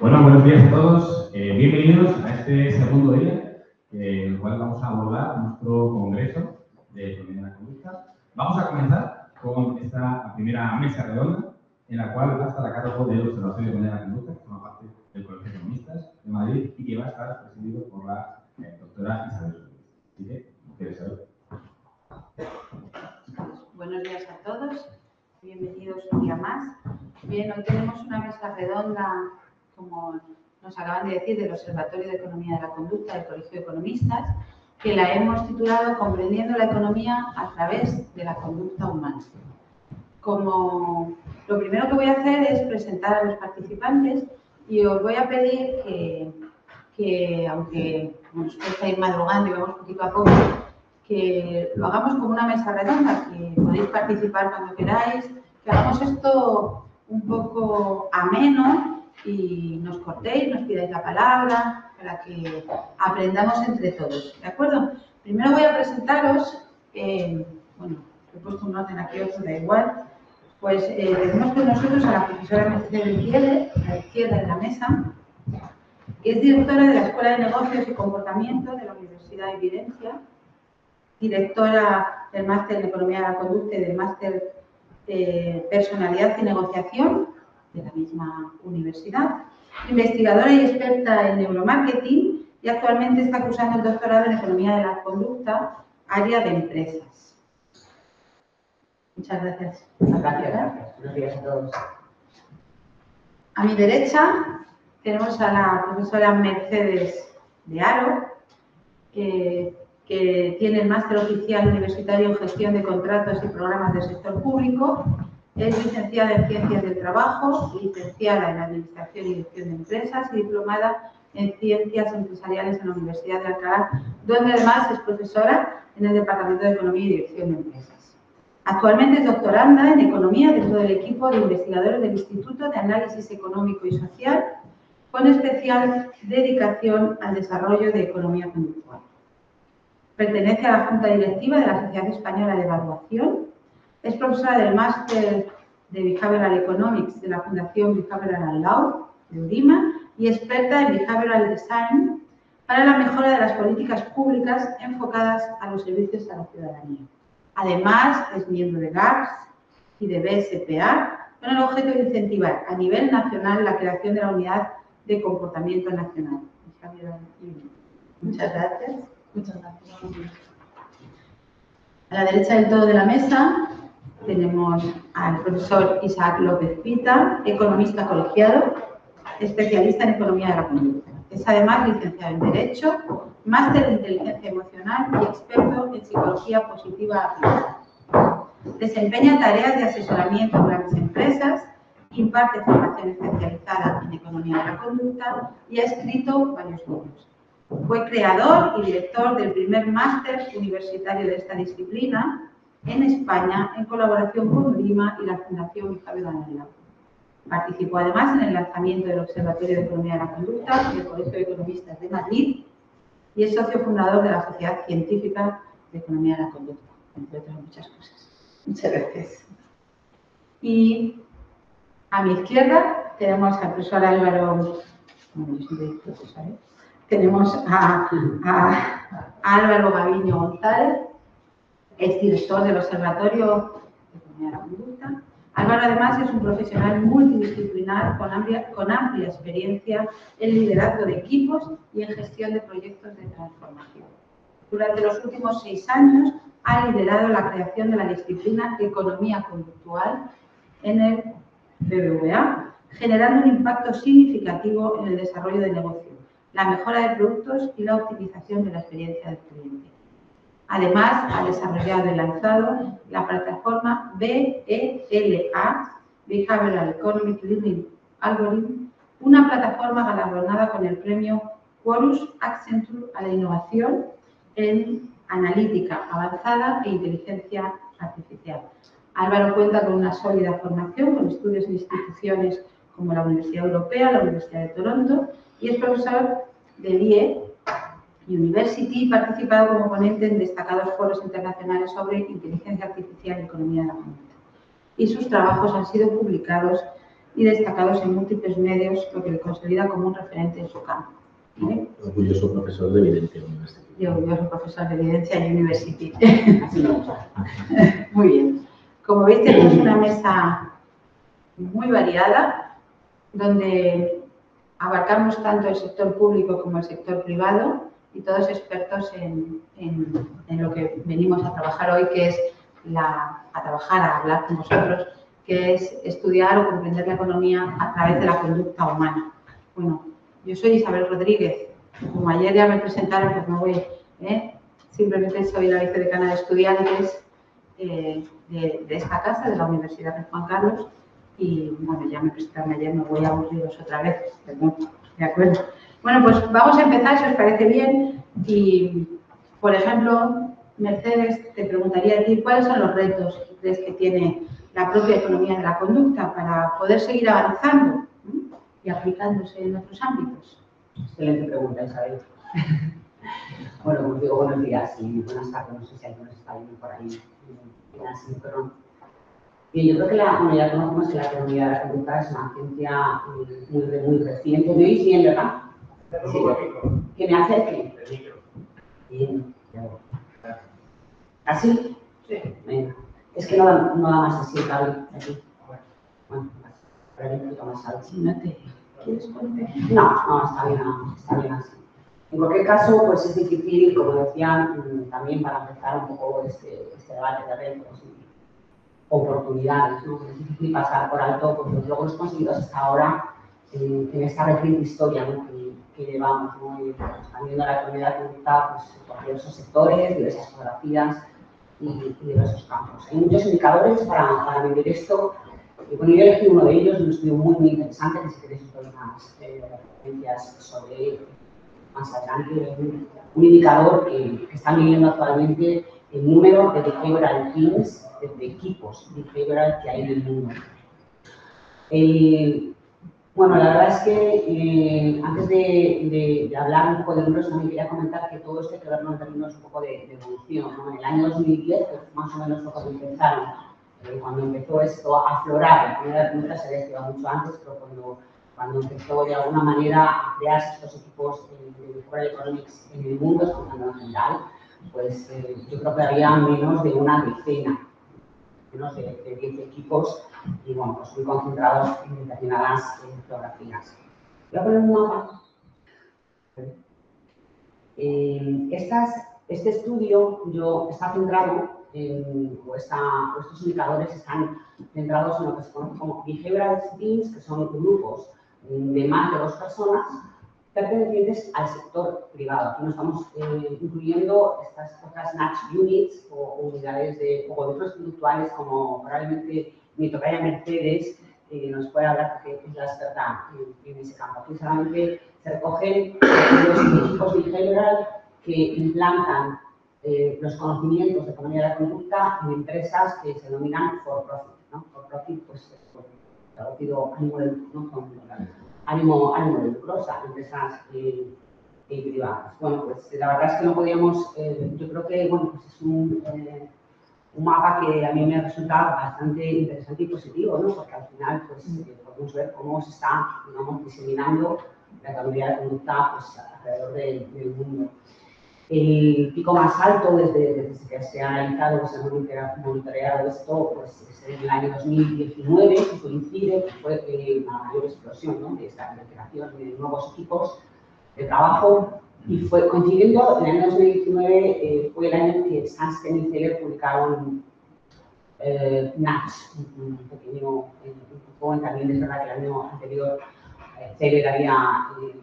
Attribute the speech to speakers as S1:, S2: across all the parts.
S1: Bueno, buenos días a todos. Eh, bienvenidos a este segundo día, en el cual vamos a abordar nuestro congreso de Economía de la Conducta. Vamos a comenzar con esta primera mesa redonda, en la cual va a estar a cargo del Observatorio de Economía de la Conducta, que forma parte del Colegio de Economistas de Madrid y que va a estar presidido por la eh, doctora Isabel Así que?
S2: Buenos días a todos, bienvenidos un día más. Bien, hoy tenemos una mesa redonda, como nos acaban de decir, del Observatorio de Economía de la Conducta del Colegio de Economistas, que la hemos titulado Comprendiendo la economía a través de la conducta humana. Como lo primero que voy a hacer es presentar a los participantes y os voy a pedir que, aunque nos cuesta ir madrugando y vamos poquito a poco, que lo hagamos como una mesa redonda, que podéis participar cuando queráis, que hagamos esto un poco ameno y nos cortéis, nos pidáis la palabra para que aprendamos entre todos. ¿De acuerdo? Primero voy a presentaros, eh, bueno, he puesto un orden aquí, otro da igual, pues eh, tenemos con nosotros a la profesora Mercedes Quiere, a la izquierda de la mesa, que es directora de la Escuela de Negocios y Comportamiento de la Universidad de Evidencia, directora del Máster en Economía de la Conducta y del Máster de Personalidad y Negociación de la misma universidad, investigadora y experta en neuromarketing y actualmente está cursando el doctorado en Economía de la Conducta, área de empresas. Muchas gracias.
S3: Gracias. Días a todos.
S2: A mi derecha tenemos a la profesora Mercedes de Aro, que, tiene el máster oficial universitario en gestión de contratos y programas del sector público. Es licenciada en Ciencias del Trabajo, licenciada en Administración y Dirección de Empresas y diplomada en Ciencias Empresariales en la Universidad de Alcalá, donde además es profesora en el Departamento de Economía y Dirección de Empresas. Actualmente es doctoranda en Economía dentro del equipo de investigadores del Instituto de Análisis Económico y Social, con especial dedicación al desarrollo de economía conductual. Pertenece a la Junta Directiva de la Sociedad Española de Evaluación, es profesora del Máster de Behavioral Economics de la Fundación Behavioral Law de UDIMA y experta en Behavioral Design para la mejora de las políticas públicas enfocadas a los servicios a la ciudadanía. Además, es miembro de GAPS y de BSPA con el objeto de incentivar a nivel nacional la creación de la unidad de comportamiento nacional. Muchas gracias. Muchas gracias. A la derecha del todo de la mesa tenemos al profesor Isaac López Pita, economista colegiado, especialista en economía de la conducta. Es además licenciado en Derecho, máster de inteligencia emocional y experto en psicología positiva aplicada. Desempeña tareas de asesoramiento en grandes empresas, imparte formación especializada en economía de la conducta y ha escrito varios libros. Fue creador y director del primer máster universitario de esta disciplina en España en colaboración con Lima y la Fundación Javier Danela. Participó además en el lanzamiento del Observatorio de Economía de la Conducta del Colegio de Economistas de Madrid y es socio fundador de la Sociedad Científica de Economía de la Conducta, entre otras muchas cosas. Muchas gracias. Y a mi izquierda tenemos al profesor Álvaro, ¿eh? tenemos a, Álvaro Gaviño González, ex director del Observatorio de Conducta, Álvaro además es un profesional multidisciplinar con amplia, con amplia experiencia en liderazgo de equipos y en gestión de proyectos de transformación. Durante los últimos seis años ha liderado la creación de la disciplina Economía Conductual en el BBVA, generando un impacto significativo en el desarrollo de negocio, la mejora de productos y la optimización de la experiencia del cliente. Además, ha desarrollado y lanzado la plataforma BELA, Behavioral Economic Learning Algorithm, una plataforma galardonada con el premio Quorus Accenture a la innovación en analítica avanzada e inteligencia artificial. Álvaro cuenta con una sólida formación con estudios en instituciones como la Universidad Europea, la Universidad de Toronto y es profesor del IE University participado como ponente en destacados foros internacionales sobre inteligencia artificial y economía de la conducta. Y sus trabajos han sido publicados y destacados en múltiples medios, lo que le consolida como un referente en su campo. ¿vale?
S4: Orgulloso profesor de Evidencia University.
S2: Yo soy profesor de Evidencia University.
S3: Así me gusta.
S2: Muy bien. Como veis, tenemos una mesa muy variada, donde abarcamos tanto el sector público como el sector privado y todos expertos en, en- en lo que venimos a trabajar hoy, que es la, a trabajar, a hablar con vosotros, que es estudiar o comprender la economía a través de la conducta humana. Bueno, yo soy Isabel Rodríguez. Como ayer ya me presentaron, pues me voy. ¿eh? Simplemente soy la vicedecana de estudiantes eh, de, de esta casa, de la Universidad de Juan Carlos. Y bueno, ya me presentaron ayer, me voy a aburriros otra vez. Perdón, de acuerdo. Bueno, pues vamos a empezar, si os parece bien. Y, por ejemplo, Mercedes, te preguntaría a ti, ¿cuáles son los retos que crees que tiene la propia economía de la conducta para poder seguir avanzando y aplicándose en otros ámbitos?
S3: Excelente pregunta, Isabel. bueno, como digo, buenos días y buenas tardes. No sé si alguien nos está viendo por ahí. eh, así, perdón. Bien, yo creo que la, bueno, ya conocemos que la economía de la conducta es una ciencia eh, muy, muy reciente. ¿Me bien, verdad? Que me acerque. Bien. ¿Así?
S2: Sí.
S3: Venga. Es que no, da- no más así cable aquí. Bueno, para un poquito más alto.
S2: Si no te quieres poner.
S3: No, no, está bien, está bien así. En cualquier caso, pues es difícil, como decían, mm, también para empezar un poco este, este debate de retos y oportunidades, ¿no? Es difícil pasar por alto pues, los logros conseguidos hasta ahora en, en esta reciente historia ¿no? que, que llevamos, ¿no? Y, pues, expandiendo de la conducta pues, por diversos sectores, diversas geografías y, y diversos campos. Hay muchos indicadores para, para medir esto y bueno, yo elegí uno de ellos, un estudio muy, muy interesante, que si queréis os doy más eh, referencias sobre él más adelante. Un, un indicador que, que está midiendo actualmente el número de behavioral teams, de, de equipos behavioral que hay en el mundo. Eh, bueno, la verdad es que eh, antes de, hablar un poco de números, también quería comentar que todo esto hay que verlo en términos un poco de, evolución. ¿no? En el año 2010, que más o menos fue cuando empezaron eh, cuando empezó esto a aflorar, la primera pregunta se había estudiado mucho antes, pero cuando, empezó de alguna manera a crearse estos equipos eh, de Behavioral Economics en el mundo, en general, pues eh, yo creo que había menos de una decena, menos de, de 10 equipos, y bueno, pues muy concentrados en determinadas eh, geografías. Voy a poner un mapa. Eh, este estudio yo, está centrado en, o, estos indicadores están centrados en lo que se conoce como behavioral teams, que son grupos de más de dos personas pertenecientes al sector privado. Aquí no estamos eh, incluyendo estas otras Natch units o unidades de, o otros conductuales como probablemente mi tocaya Mercedes eh, nos puede hablar porque es la experta en, ese campo. Aquí solamente se recogen los equipos de behavioral que implantan eh, los conocimientos de economía de la conducta en empresas que se denominan for profit. ¿no? For profit, pues, traducido de, ¿no? con ánimo, ánimo de lucro, o sea, empresas eh, eh, privadas. Bueno, pues la verdad es que no podíamos, eh, yo creo que, bueno, pues es un, eh, un mapa que a mí me resulta bastante interesante y positivo, ¿no? Porque al final, pues, eh, podemos ver cómo se está, digamos, diseminando la economía de conducta, pues, alrededor del- del mundo. El pico más alto desde, desde que se ha analizado, se ha monitoreado esto, pues es en el año 2019, que coincide, fue eh, la mayor explosión ¿no? de esta creación de nuevos equipos de trabajo. Y fue coincidiendo, en el año 2019 eh, fue el año que Sansten y Zeller publicaron eh, Natch, un, un pequeño eh, un poco, también es verdad que el año anterior eh, Zeller había eh,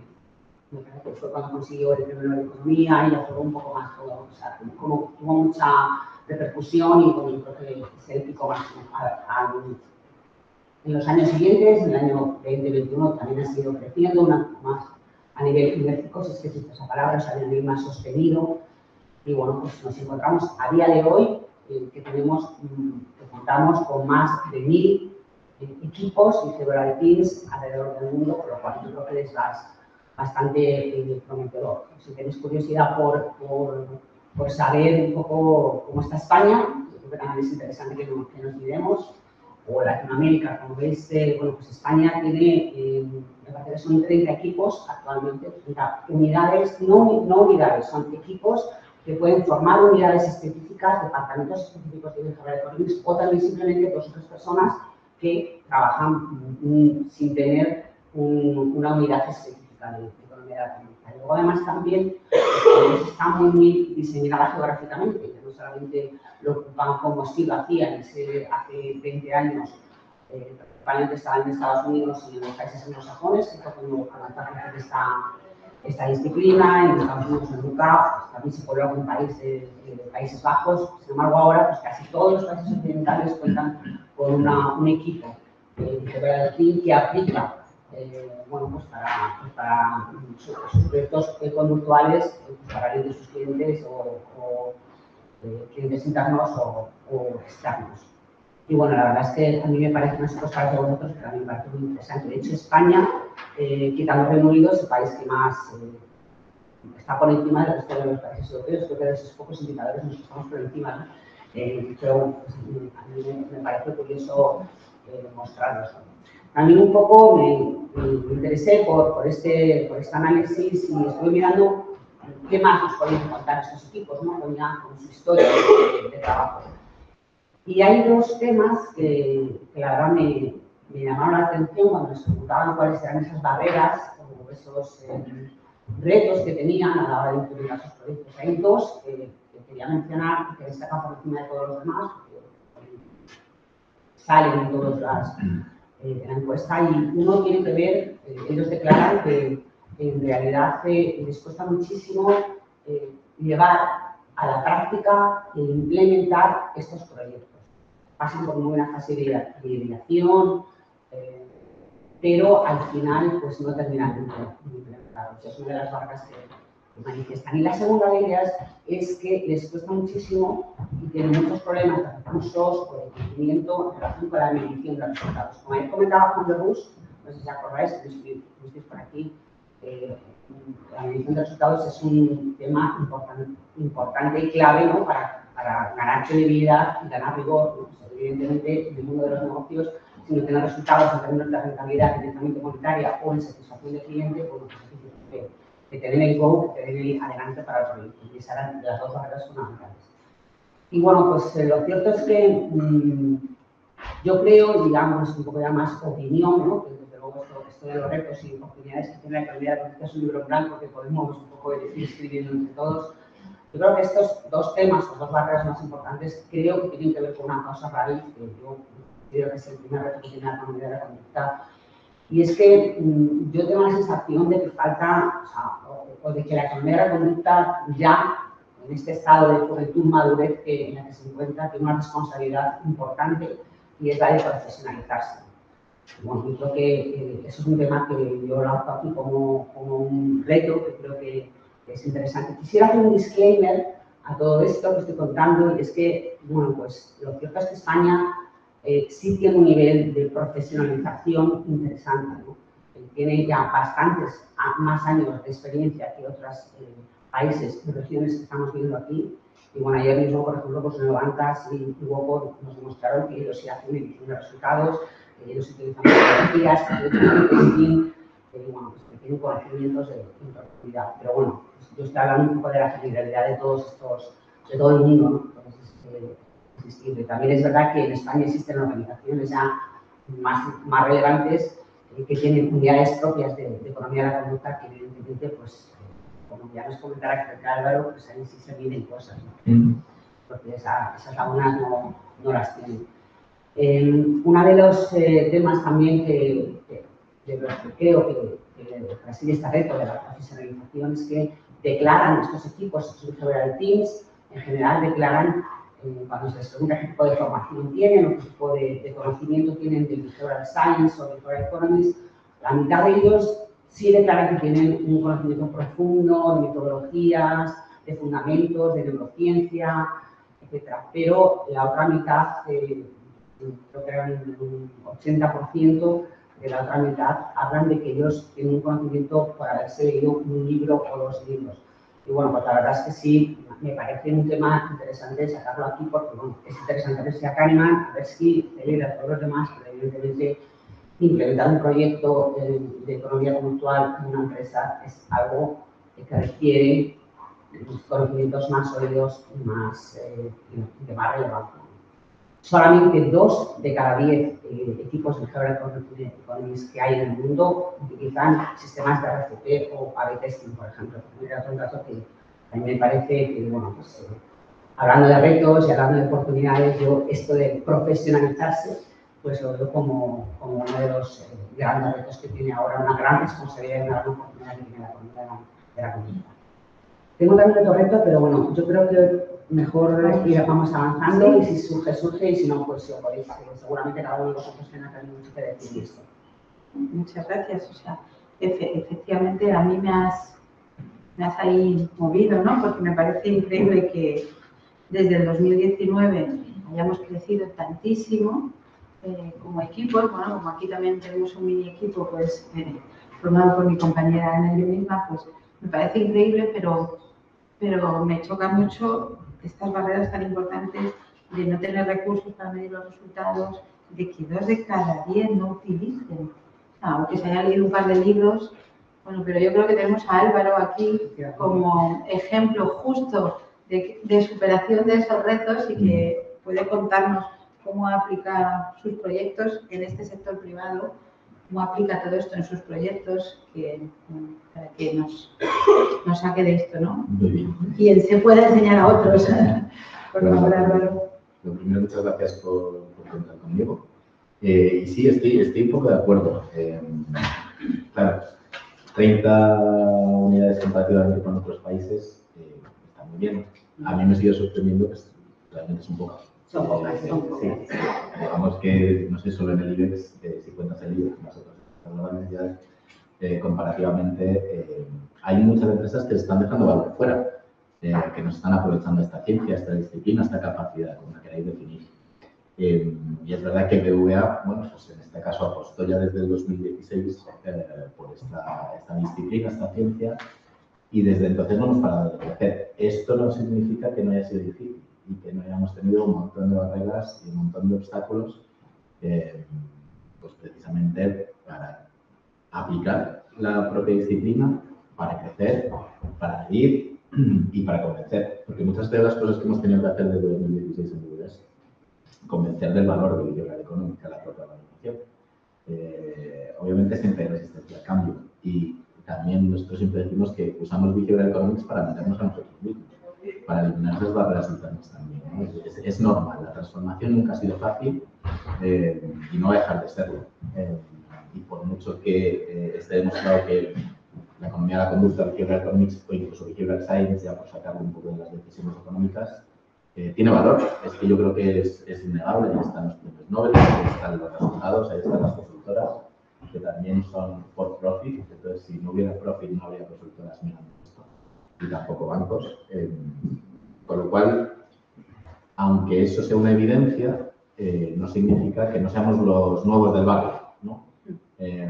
S3: me parece que fue cuando consiguió el premio de Economía y la fue un poco más todo, o sea, como, como tuvo mucha repercusión y yo creo que es el pico máximo. A- a- en los años siguientes, en el año 2021, también ha sido creciendo una, más a nivel numérico, si es que existe esa palabra, o sea, a nivel más sostenido. Y bueno, pues nos encontramos a día de hoy eh, que tenemos, mm, que contamos con más de mil equipos y federal teams alrededor del mundo, por lo cual yo creo que es las bastante eh, prometedor. Si tenéis curiosidad por, por, por saber un poco cómo está España, yo creo que también es interesante que, nos- que nos miremos. o Latinoamérica, como veis, eh, bueno, pues España tiene, eh, me parece que son 30 equipos actualmente, 30 unidades, no, no unidades, son equipos que pueden formar unidades específicas, departamentos específicos de Economics o también simplemente dos o tres personas que trabajan mm, sin tener un- una unidad específica de, de economía de la luego además también eh, está muy, muy diseminada geográficamente, no solamente lo ocupan como sí lo hacían hace 20 años, eh, principalmente estaban en Estados Unidos y en los países anglosajones, que fue cuando comenzó a crecer esta, esta disciplina, en Estados Unidos en UCA, también se colocó en países, eh, Países Bajos, sin embargo ahora pues casi todos los países occidentales cuentan con una- un equipo eh, que aplica eh, bueno, pues para, para sus, sus proyectos eh, conductuales, eh, pues para ir de sus clientes o, clientes internos o, externos. Y bueno, la verdad es que a mí me parece, no sé qué os parece a vosotros, pero a mí me parece muy interesante. De hecho, España, eh, quitando Reino Unido, es el país que más está por encima del resto de los países europeos. Creo que de esos pocos indicadores nos estamos por encima. ¿no? Pero pues, a mí me, parece curioso eh, mostrarlos. También un poco me, interesé por, por, este, por este análisis y estuve mirando qué más nos podían contar estos equipos, ¿no? con, su historia de, trabajo. Y hay dos temas que, que la verdad me, me llamaron la atención cuando nos preguntaban cuáles eran esas barreras o esos eh, retos que tenían a la hora de implementar sus proyectos. Hay dos que, que quería mencionar y que destacan por encima de todos los demás, porque salen en todas las eh, de la encuesta y uno tiene que ver, eh, ellos declaran que en realidad eh, les cuesta muchísimo eh, llevar a la práctica e implementar estos proyectos. Pasan por una buena fase de, de ideación, pero al final pues no terminan de implementarlos. Es una de las que, que manifiestan. Y la segunda de ellas es que les cuesta muchísimo y tienen muchos problemas de recursos o de conocimiento en relación con la medición de los resultados. Como ayer comentaba Juan de Rus, no sé si acordáis, que por aquí, eh, la medición de resultados es un tema important, importante y clave ¿no? para, para, ganar credibilidad y ganar rigor. sea, evidentemente, en el mundo de los negocios, si no tienes resultados en términos de rentabilidad directamente monetaria o en satisfacción del cliente, pues es difícil que, te den el go, que te den el adelante para el proyecto. Y esas las dos barreras fundamentales. Y bueno, pues eh, lo cierto es que mmm, yo creo, digamos, un poco ya más opinión, ¿no? que desde luego esto, esto, de los retos y oportunidades que tiene la economía de es un libro blanco que podemos un poco ir escribiendo entre todos. Yo creo que estos dos temas, las dos barreras más importantes, creo que tienen que ver con una causa raíz, que yo creo que es el primer reto que tiene la economía de la conducta, y es que mmm, yo tengo la sensación de que falta, o, sea, o, o de que la economía de la conducta ya en este estado de juventud, madurez que, en la que se encuentra, tiene una responsabilidad importante y es la de profesionalizarse. Bueno, yo creo que eh, eso es un tema que yo lanzo aquí como, como un reto que creo que, es interesante. Quisiera hacer un disclaimer a todo esto que estoy contando y es que, bueno, pues lo cierto es que España eh, sí tiene un nivel de profesionalización interesante, ¿no? Tiene ya bastantes más años de experiencia que otras eh, países y regiones que estamos viendo aquí. Y bueno, ayer mismo, por ejemplo, pues Levantas y Woko nos demostraron que ellos sí hacen resultados, que ellos utilizan metodologías, que bueno, pues que tienen conocimientos de productividad. Pero bueno, pues yo estoy hablando un poco de la generalidad de todos estos, de todo el mundo, ¿no? Entonces, eh, También es verdad que en España existen organizaciones ya más, más relevantes eh, que tienen unidades propias de, de, economía de la conducta que evidentemente pues como ya nos comentará que Álvaro, pues ahí sí se vienen cosas, ¿no? Mm. porque esa, esas lagunas no, no, las tienen. Eh, uno de los eh, temas también que, que, de los que creo que, que preside este reto de la profesionalización es que declaran estos equipos, estos behavioral teams, en general declaran eh, cuando se les pregunta qué tipo de formación tienen o qué tipo de, de conocimiento tienen de behavioral science o behavioral economics, la mitad de ellos sí declaran que tienen un conocimiento profundo de metodologías, de fundamentos, de neurociencia, etc. Pero la otra mitad, eh, creo que eran un 80% de la otra mitad, hablan de que ellos tienen un conocimiento por haberse leído un libro o dos libros. Y bueno, pues la verdad es que sí, me parece un tema interesante sacarlo aquí porque bueno, es interesante ver si a Kahneman, a ver si celebra a todos los demás, pero evidentemente implementar un proyecto de, de economía conductual en una empresa es algo que requiere conocimientos más sólidos y más, eh, de más relevancia. Solamente dos de cada diez eh, equipos de Behavioral Economics que hay en el mundo utilizan sistemas de RCP o A-B testing, por ejemplo. Era otro dato que a mí me parece que, bueno, pues, eh, hablando de retos y hablando de oportunidades, yo esto de profesionalizarse, pues lo veo como, como uno de los eh, grandes retos que tiene ahora, una gran responsabilidad y una gran oportunidad que tiene la comunidad de la comunidad. Tengo también otro reto, pero bueno, yo creo que mejor ir, vamos avanzando y si surge, surge y si no, pues si os podéis, seguramente cada uno de vosotros tenga también mucho que decir esto.
S2: Muchas gracias. O sea, efectivamente a mí me has, me has ahí movido, ¿no? Porque me parece increíble que desde el 2019 hayamos crecido tantísimo eh, como equipo. Bueno, como aquí también tenemos un mini equipo, pues eh, formado por mi compañera en el misma, pues me parece increíble, pero pero me choca mucho estas barreras tan importantes de no tener recursos para medir los resultados, de que dos de cada diez no utilicen. Aunque se haya leído un par de libros, bueno, pero yo creo que tenemos a Álvaro aquí como ejemplo justo de, de superación de esos retos y que puede contarnos cómo aplica sus proyectos en este sector privado cómo aplica todo esto en sus proyectos, que, para que nos, nos, saque de esto, ¿no?
S4: Muy bien.
S2: Y se pueda enseñar a otros. por favor, Álvaro.
S4: Lo primero, muchas gracias por, por contar conmigo. Eh, y sí, estoy, estoy un poco de acuerdo. Eh, claro, 30 unidades comparativamente con otros países eh, está muy bien. A mí me sigue sorprendiendo que realmente es un poco
S3: son pocas, son pocas.
S4: Digamos que, no sé, solo en el IBEX, eh, si cuentas el IBEX más otras ya eh, comparativamente, eh, hay muchas empresas que se están dejando valor fuera, eh, que nos están aprovechando esta ciencia, esta disciplina, esta capacidad, como la queráis definir. Eh, y es verdad que BVA, bueno, pues en este caso apostó ya desde el 2016 por esta, esta disciplina, esta ciencia, y desde entonces no hemos parado de crecer. Esto no significa que no haya sido difícil y que no hayamos tenido un montón de barreras y un montón de obstáculos, eh, pues precisamente para aplicar la propia disciplina, para crecer, para ir y para convencer. Porque muchas de las cosas que hemos tenido que hacer desde 2016 en convencer del valor de la económica, la propia organización. Eh, obviamente siempre hay resistencia al cambio y también nosotros siempre decimos que usamos Behavioral Economics para meternos a nosotros mismos para eliminar esas barreras internas también. ¿no? Es, es, normal, la transformación nunca ha sido fácil eh, y no va a dejar de serlo. Eh, y por mucho que eh, esté demostrado que la economía de la conducta, behavioral economics o incluso behavioral science, ya por sacarlo un poco de las decisiones económicas, tiene valor. Es que yo creo que es, innegable. Ahí están los premios Nobel, ahí están los resultados, ahí están las consultoras, que también son for profit. Entonces, si no hubiera profit, no habría consultoras mirando y tampoco bancos. Eh, con lo cual, aunque eso sea una evidencia, eh, no significa que no seamos los nuevos del barrio. ¿no? Eh,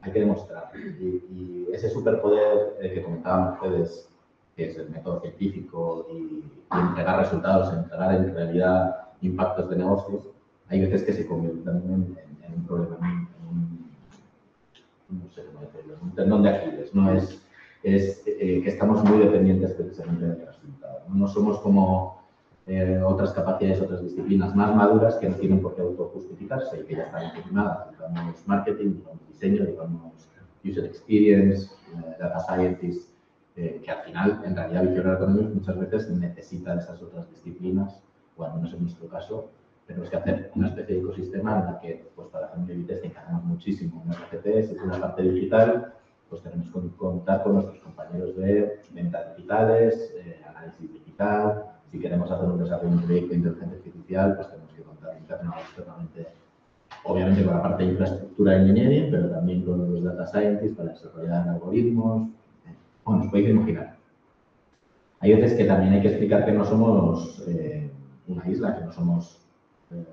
S4: hay que demostrar. Y ese superpoder que comentaban ustedes, que es el método científico y, entregar resultados, entregar en realidad impactos de negocios, hay veces que se convierte también en, en, un problema, en un, no sé cómo decirlo, un tendón de Aquiles. No es es eh, que estamos muy dependientes precisamente del resultado. No somos como eh, otras capacidades, otras disciplinas más maduras que no tienen por qué autojustificarse y que ya están determinadas, digamos marketing, digamos diseño, digamos user experience, eh, data scientist, que al final, en realidad, Behavioral Economics muchas veces necesita esas otras disciplinas, o al menos en nuestro caso, tenemos que hacer una especie de ecosistema en la que, pues para hacer un a testing ganamos muchísimo en RGT, si es una parte digital, pues tenemos que contar con nuestros compañeros de ventas digitales, eh, análisis digital. Si queremos hacer un desarrollo de proyecto de inteligencia artificial, pues tenemos que contar internamente, obviamente con la parte de infraestructura de ingeniería, pero también con los data scientists para desarrollar algoritmos. Bueno, os podéis imaginar. Hay veces que también hay que explicar que no somos eh, una isla, que no somos eh,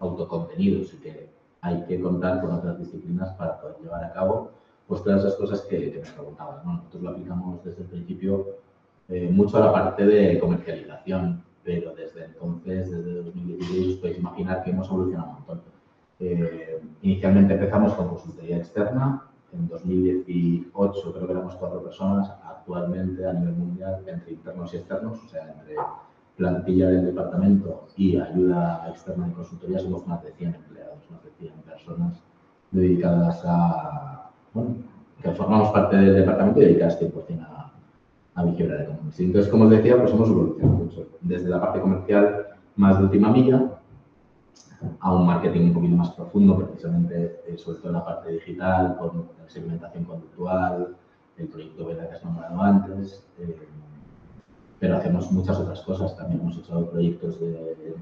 S4: autocontenidos y que hay que contar con otras disciplinas para poder llevar a cabo pues todas esas cosas que, que me preguntaban. ¿no? Nosotros lo aplicamos desde el principio eh, mucho a la parte de comercialización, pero desde entonces, desde 2016, os podéis imaginar que hemos evolucionado un montón. Eh, inicialmente empezamos con consultoría externa, en 2018 creo que éramos cuatro personas, actualmente a nivel mundial, entre internos y externos, o sea, entre plantilla del departamento y ayuda externa de consultoría, somos más de 100 empleados, más de 100 personas dedicadas a, bueno, que formamos parte del departamento y dedicadas 100% a, a Economics. Entonces, como os decía, pues hemos evolucionado mucho, desde la parte comercial más de última milla, a un marketing un poquito más profundo, precisamente eh, sobre todo en la parte digital, con segmentación conductual, el proyecto Vela que has nombrado antes, eh, pero hacemos muchas otras cosas. También hemos hecho proyectos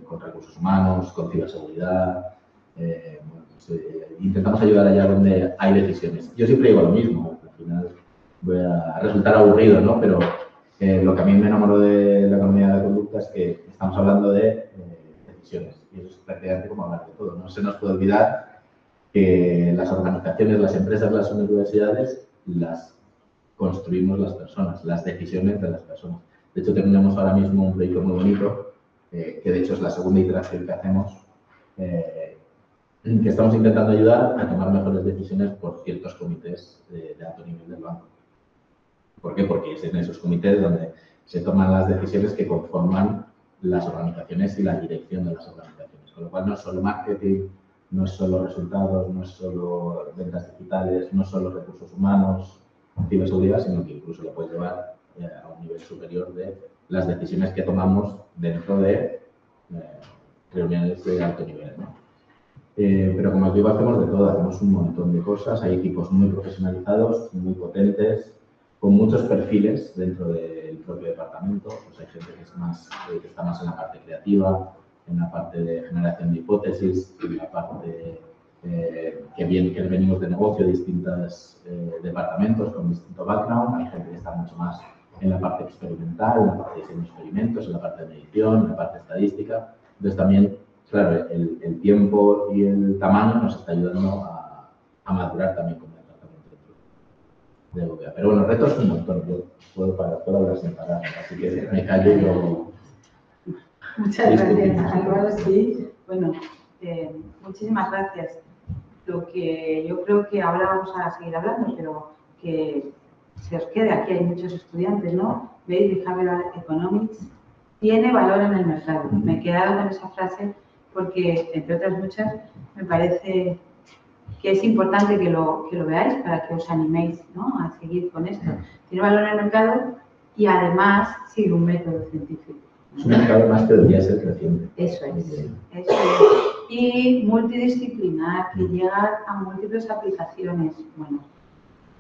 S4: con recursos humanos, con ciberseguridad. Eh, pues, intentamos ayudar allá donde hay decisiones. Yo siempre digo lo mismo, al final voy a resultar aburrido, ¿no? Pero lo que a mí me enamoró de la economía de conducta es que estamos hablando de decisiones prácticamente como hablar de todo. No se nos puede olvidar que las organizaciones, las empresas, las universidades las construimos las personas, las decisiones de las personas. De hecho, tenemos ahora mismo un proyecto muy bonito, eh, que de hecho es la segunda iteración que hacemos, eh, que estamos intentando ayudar a tomar mejores decisiones por ciertos comités de, de alto nivel del banco. ¿Por qué? Porque es en esos comités donde se toman las decisiones que conforman las organizaciones y la dirección de las organizaciones. Con lo cual no es solo marketing, no es solo resultados, no es solo ventas digitales, no es solo recursos humanos, ciberseguridad, sino que incluso lo puedes llevar eh, a un nivel superior de las decisiones que tomamos dentro de eh, reuniones de alto nivel. Eh, pero como digo, hacemos de todo, hacemos un montón de cosas, hay equipos muy profesionalizados, muy potentes, con muchos perfiles dentro del propio departamento. Pues hay gente que, es más, que está más en la parte creativa, en la parte de generación de hipótesis, en la parte eh, que, bien, que venimos de negocio, distintos eh, departamentos con distinto background. Hay gente que está mucho más en la parte experimental, en la parte de diseño de experimentos, en la parte de medición, en la parte estadística. Entonces también, claro, el, el tiempo y el tamaño nos está ayudando a, a madurar también como de Pero bueno, retos un montón. Yo puedo, puedo hablar sin parar, así que me callo y luego...
S2: Muchas gracias. sí. Bueno, eh, muchísimas gracias. Lo que yo creo que ahora vamos a seguir hablando, pero que se os quede, aquí hay muchos estudiantes, ¿no? Veis, Behavioral Economics tiene valor en el mercado. Me he quedado con esa frase porque, entre otras muchas, me parece que es importante que lo, que lo veáis para que os animéis ¿no? a seguir con esto. Tiene valor en el mercado y además sigue un método científico.
S4: Es un mercado más que debería ser creciente.
S2: Eso es, eso es. Y multidisciplinar, que llega a múltiples aplicaciones. Bueno,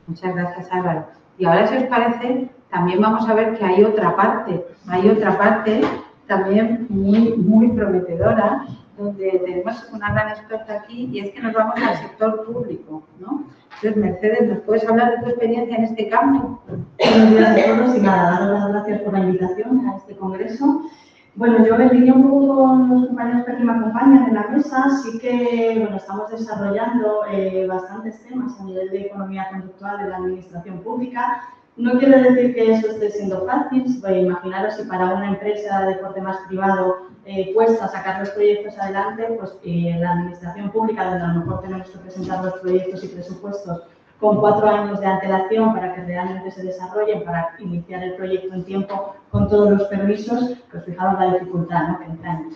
S2: muchas gracias Álvaro. Y ahora, si os parece, también vamos a ver que hay otra parte, hay otra parte también muy, muy prometedora, donde tenemos una gran experta aquí y es que nos vamos al sector público, ¿no? Entonces, Mercedes, ¿nos puedes hablar de tu experiencia en este campo?
S5: Buenos días a todos y nada, dar las gracias por la invitación a este congreso. Bueno, yo me un poco con los compañeros que aquí me acompañan en la mesa, sí que bueno, estamos desarrollando eh, bastantes temas a nivel de economía conductual de la administración pública, no quiere decir que eso esté siendo fácil, imaginaros si para una empresa de corte más privado eh, cuesta sacar los proyectos adelante, pues eh, la administración pública, donde a lo mejor tenemos que presentar los proyectos y presupuestos con cuatro años de antelación para que realmente se desarrollen, para iniciar el proyecto en tiempo con todos los permisos, pues fijaros la dificultad ¿no? que entraña.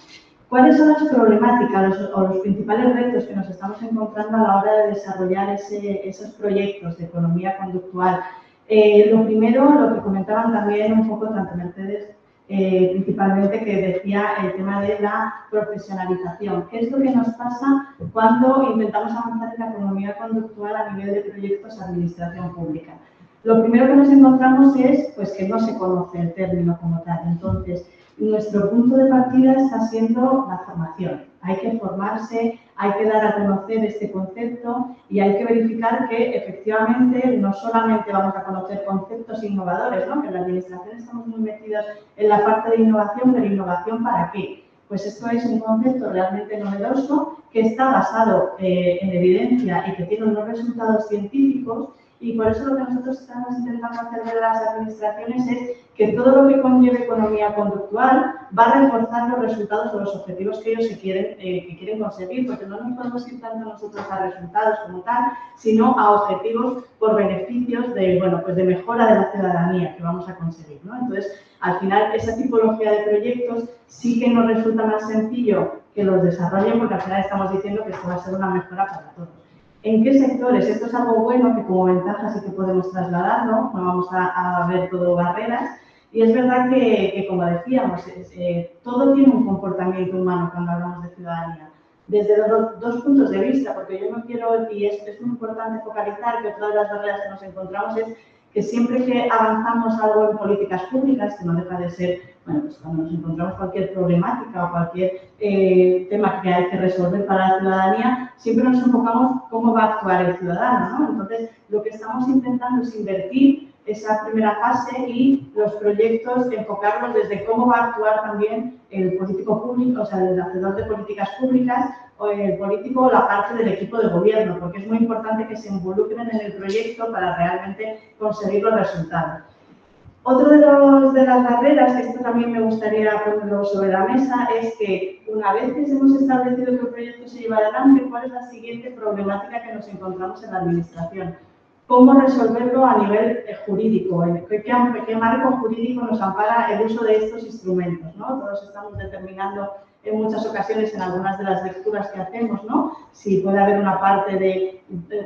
S5: ¿Cuáles son las problemáticas o los principales retos que nos estamos encontrando a la hora de desarrollar ese, esos proyectos de economía conductual? Eh, lo primero, lo que comentaban también un poco tanto Mercedes, eh, principalmente que decía el tema de la profesionalización. ¿Qué es lo que nos pasa cuando intentamos avanzar en la economía conductual a nivel de proyectos de administración pública? Lo primero que nos encontramos es pues, que no se conoce el término como tal. Entonces, nuestro punto de partida está siendo la formación. Hay que formarse, hay que dar a conocer este concepto y hay que verificar que efectivamente no solamente vamos a conocer conceptos innovadores, ¿no? que en la administración estamos muy metidos en la parte de innovación, pero innovación para qué? Pues esto es un concepto realmente novedoso que está basado eh, en evidencia y que tiene unos resultados científicos y por eso lo que nosotros estamos intentando hacer de las administraciones es que todo lo que conlleve economía conductual va a reforzar los resultados o los objetivos que ellos se quieren, eh, que quieren conseguir, porque no nos podemos ir tanto nosotros a resultados como tal, sino a objetivos por beneficios de, bueno, pues de mejora de la ciudadanía que vamos a conseguir. ¿no? Entonces, al final, esa tipología de proyectos sí que nos resulta más sencillo que los desarrollen, porque al final estamos diciendo que esto va a ser una mejora para todos. ¿En qué sectores? Esto es algo bueno que como ventaja sí que podemos trasladar, ¿no? No vamos a, ver todo barreras. Y es verdad que, como decíamos, eh, todo tiene un comportamiento humano cuando hablamos de ciudadanía. Desde los dos puntos de vista, porque yo no quiero, y es, es muy importante focalizar que otra de las barreras que nos encontramos es que siempre que avanzamos algo en políticas públicas, que no deja de ser, bueno, pues cuando nos encontramos cualquier problemática o cualquier eh, tema que hay que resolver para la ciudadanía, siempre nos enfocamos cómo va a actuar el ciudadano, ¿no? Entonces, lo que estamos intentando es invertir esa primera fase y los proyectos enfocarlos desde cómo va a actuar también el político público, o sea, el hacedor de políticas públicas o el político o la parte del equipo de gobierno, porque es muy importante que se involucren en el proyecto para realmente conseguir los resultados. Otro de, los, de las barreras, que esto también me gustaría ponerlo sobre la mesa, es que una vez que hemos establecido que el proyecto se lleva adelante, ¿cuál es la siguiente problemática que nos encontramos en la administración? cómo resolverlo a nivel eh, jurídico, ¿Qué, qué, marco jurídico nos ampara el uso de estos instrumentos. ¿no? Todos estamos determinando en muchas ocasiones en algunas de las lecturas que hacemos, ¿no? si puede haber una parte de,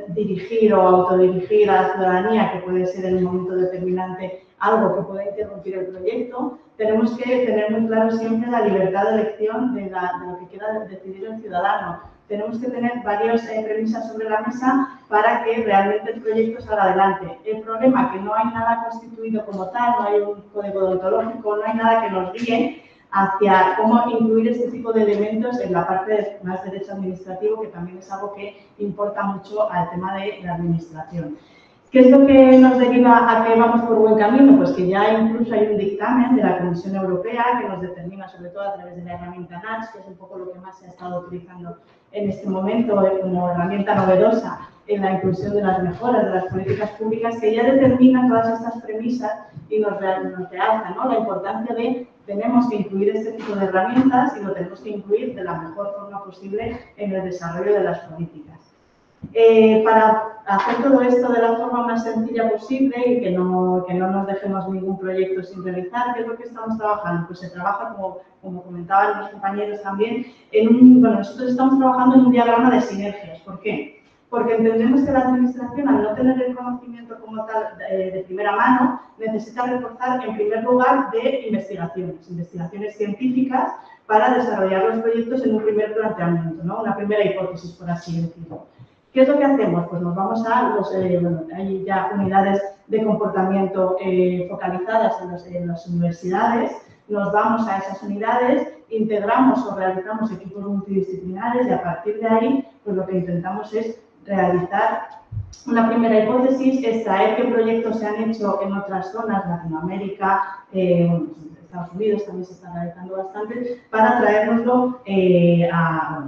S5: dirigir o autodirigir a la ciudadanía, que puede ser en un momento determinante algo que pueda interrumpir el proyecto, tenemos que tener muy claro siempre la libertad de elección de, lo que quiera decidir el ciudadano tenemos que tener varias eh, premisas sobre la mesa para que realmente el proyecto salga adelante. El problema es que no hay nada constituido como tal, no hay un código odontológico, no hay nada que nos guíe hacia cómo incluir este tipo de elementos en la parte más derecho administrativo, que también es algo que importa mucho al tema de la administración. ¿Qué es lo que nos deriva a que vamos por buen camino? Pues que ya incluso hay un dictamen de la Comisión Europea que nos determina, sobre todo a través de la herramienta NATS, que es un poco lo que más se ha estado utilizando en este momento como herramienta novedosa en la inclusión de las mejoras de las políticas públicas, que ya determina todas estas premisas y nos, nos realza ¿no? la importancia de tenemos que incluir este tipo de herramientas y lo tenemos que incluir de la mejor forma posible en el desarrollo de las políticas. Eh, para hacer todo esto de la forma más sencilla posible y que no, que no nos dejemos ningún proyecto sin realizar, ¿qué es lo que estamos trabajando? Pues se trabaja, como, como comentaban los compañeros también, en un, bueno, nosotros estamos trabajando en un diagrama de sinergias. ¿Por qué? Porque entendemos que la Administración, al no tener el conocimiento como tal eh, de primera mano, necesita reforzar en primer lugar de investigaciones, investigaciones científicas para desarrollar los proyectos en un primer planteamiento, ¿no? una primera hipótesis, por así decirlo. ¿Qué es lo que hacemos? Pues nos vamos a eh, bueno, hay ya unidades de comportamiento eh, focalizadas en, las universidades, nos vamos a esas unidades, integramos o realizamos equipos multidisciplinares y a partir de ahí, pues lo que intentamos es realizar una primera hipótesis, extraer qué proyectos se han hecho en otras zonas, Latinoamérica, eh, Estados Unidos también se está realizando bastante, para traérnoslo eh, a,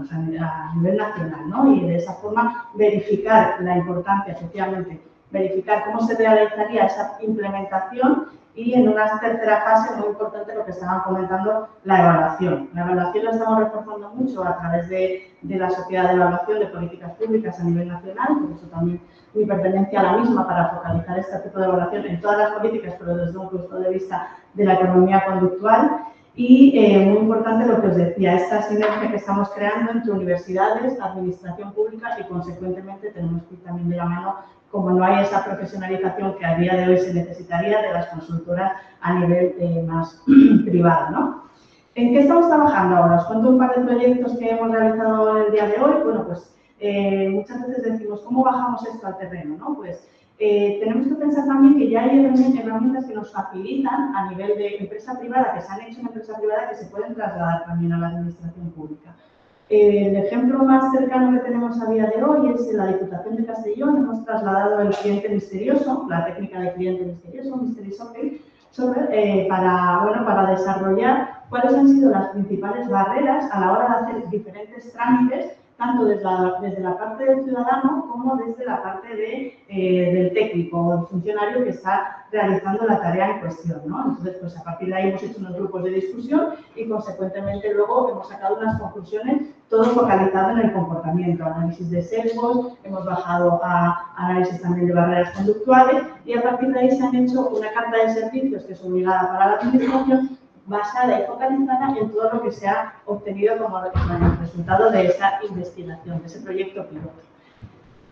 S5: nivel nacional, ¿no? Y de esa forma verificar la importancia, efectivamente, verificar cómo se realizaría esa implementación y en una tercera fase, muy importante lo que estaban comentando, la evaluación. La evaluación la estamos reforzando mucho a través de, de la Sociedad de Evaluación de Políticas Públicas a nivel nacional, por eso también mi pertenencia a la misma para focalizar este tipo de evaluación en todas las políticas, pero desde un punto de vista de la economía conductual. Y eh, muy importante lo que os decía, esta sinergia que estamos creando entre universidades, administración pública y consecuentemente tenemos que ir también de la mano, como no hay esa profesionalización que a día de hoy se necesitaría de las consultoras a nivel eh, más privado. ¿no? ¿En qué estamos trabajando ahora? Os cuento un par de proyectos que hemos realizado el día de hoy. Bueno, pues eh, muchas veces decimos, ¿cómo bajamos esto al terreno? ¿no? Pues eh, tenemos que pensar también que ya hay herramientas que nos facilitan a nivel de empresa privada, que se han hecho en empresa privada, que se pueden trasladar también a la administración pública. El ejemplo más cercano que tenemos a día de hoy es en la Diputación de Castellón. Hemos trasladado el cliente misterioso, la técnica de cliente misterioso, Mystery sobre, eh, para, bueno, para desarrollar cuáles han sido las principales barreras a la hora de hacer diferentes trámites tanto desde la, parte del ciudadano como desde la parte eh, del técnico o del funcionario que está realizando la tarea en cuestión. Entonces, pues a partir de ahí hemos hecho unos grupos de discusión y consecuentemente luego hemos sacado unas conclusiones todo focalizado en el comportamiento, análisis de sesgos, hemos bajado a análisis también de barreras conductuales y a partir de ahí se han hecho una carta de servicios que es obligada para la administración basada y focalizada en todo lo que se ha obtenido como resultado de esa investigación, de ese proyecto piloto.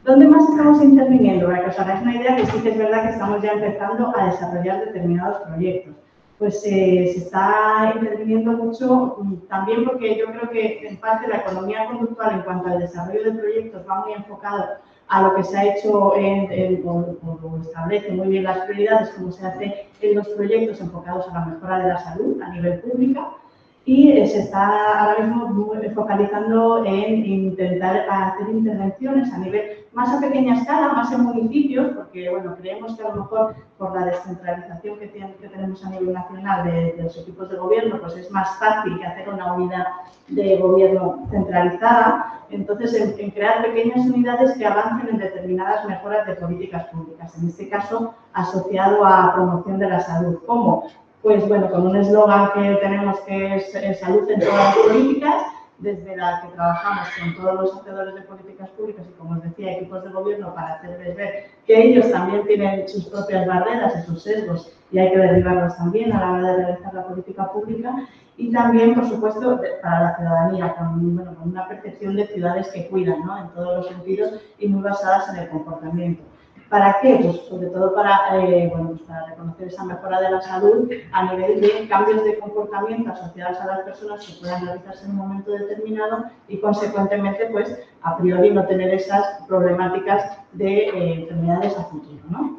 S5: ¿Dónde más estamos interviniendo? Para que os hagáis una idea que sí que es verdad que estamos ya empezando a desarrollar determinados proyectos. Pues eh, se está interviniendo mucho mm, también porque yo creo que en parte la economía conductual en cuanto al desarrollo de proyectos va muy enfocado a lo que se ha hecho en, o, establece muy bien las prioridades, como se hace en los proyectos enfocados a la mejora de la salud a nivel público y se está ahora mismo focalizando en intentar hacer intervenciones a nivel más a pequeña escala, más en municipios, porque bueno, creemos que a lo mejor por la descentralización que, tenemos a nivel nacional de, los equipos de gobierno, pues es más fácil que hacer una unidad de gobierno centralizada. Entonces, en, crear pequeñas unidades que avancen en determinadas mejoras de políticas públicas, en este caso asociado a promoción de la salud. ¿Cómo? Pues bueno, con un eslogan que tenemos que es salud en todas las políticas, desde la que trabajamos con todos los hacedores de políticas públicas y, como os decía, equipos de gobierno para hacerles ver que ellos también tienen sus propias barreras y sus sesgos y hay que derribarlos también a la hora de realizar la política pública y también, por supuesto, para la ciudadanía, con, bueno, con una percepción de ciudades que cuidan ¿no? en todos los sentidos y muy basadas en el comportamiento. ¿Para qué? Pues sobre todo para, eh, pues para reconocer esa mejora de la salud a nivel de cambios de comportamiento asociados a las personas que puedan realizarse en un momento determinado y consecuentemente pues a priori no tener esas problemáticas de eh, enfermedades a futuro. ¿no?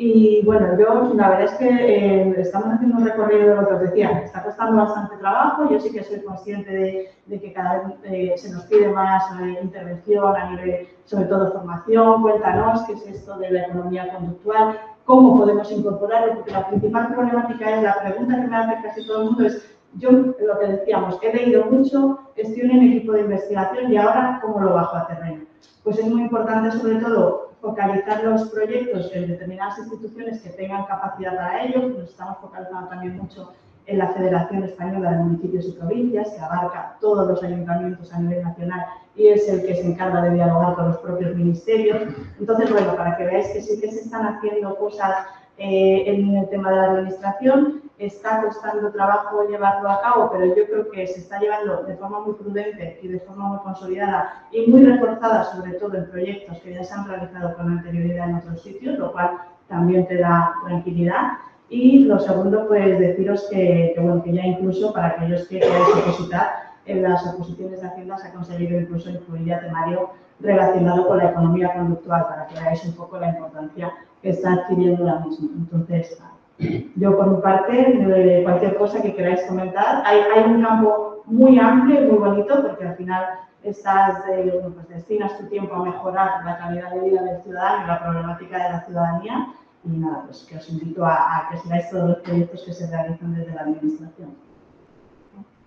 S5: Y bueno, yo la verdad es que eh, estamos haciendo un recorrido de lo que os decía, está costando bastante trabajo, yo sí que soy consciente de, que cada vez eh, se nos pide más eh, intervención a nivel, sobre todo formación, cuéntanos qué es esto de la economía conductual, cómo podemos incorporarlo, porque la principal problemática es, la pregunta que me hace casi todo el mundo es, yo lo que decíamos, he leído mucho, estoy en equipo de investigación y ahora cómo lo bajo a terreno. Pues es muy importante sobre todo focalizar los proyectos en determinadas instituciones que tengan capacidad para ello. Nos estamos focalizando también mucho en la Federación Española de Municipios y Provincias, que abarca todos los ayuntamientos a nivel nacional y es el que se encarga de dialogar con los propios ministerios. Entonces, bueno, para que veáis que sí que se están haciendo cosas eh, en el tema de la administración, está costando trabajo llevarlo a cabo, pero yo creo que se está llevando de forma muy prudente y de forma muy consolidada y muy reforzada, sobre todo en proyectos que ya se han realizado con anterioridad en otros sitios, lo cual también te da tranquilidad. Y lo segundo, pues deciros que, bueno, que ya incluso para aquellos que quieran opositar, en las oposiciones de Hacienda se ha conseguido incluso incluir ya temario relacionado con la economía conductual, para que veáis un poco la importancia que está adquiriendo la misma. Entonces, yo, por mi parte, cualquier cosa que queráis comentar, hay, hay, un campo muy amplio y muy bonito porque al final estás de, pues destinas tu tiempo a mejorar la calidad de vida del ciudadano y la problemática de la ciudadanía. Y nada, pues que os invito a, a que sigáis todos los proyectos que se realizan desde la Administración.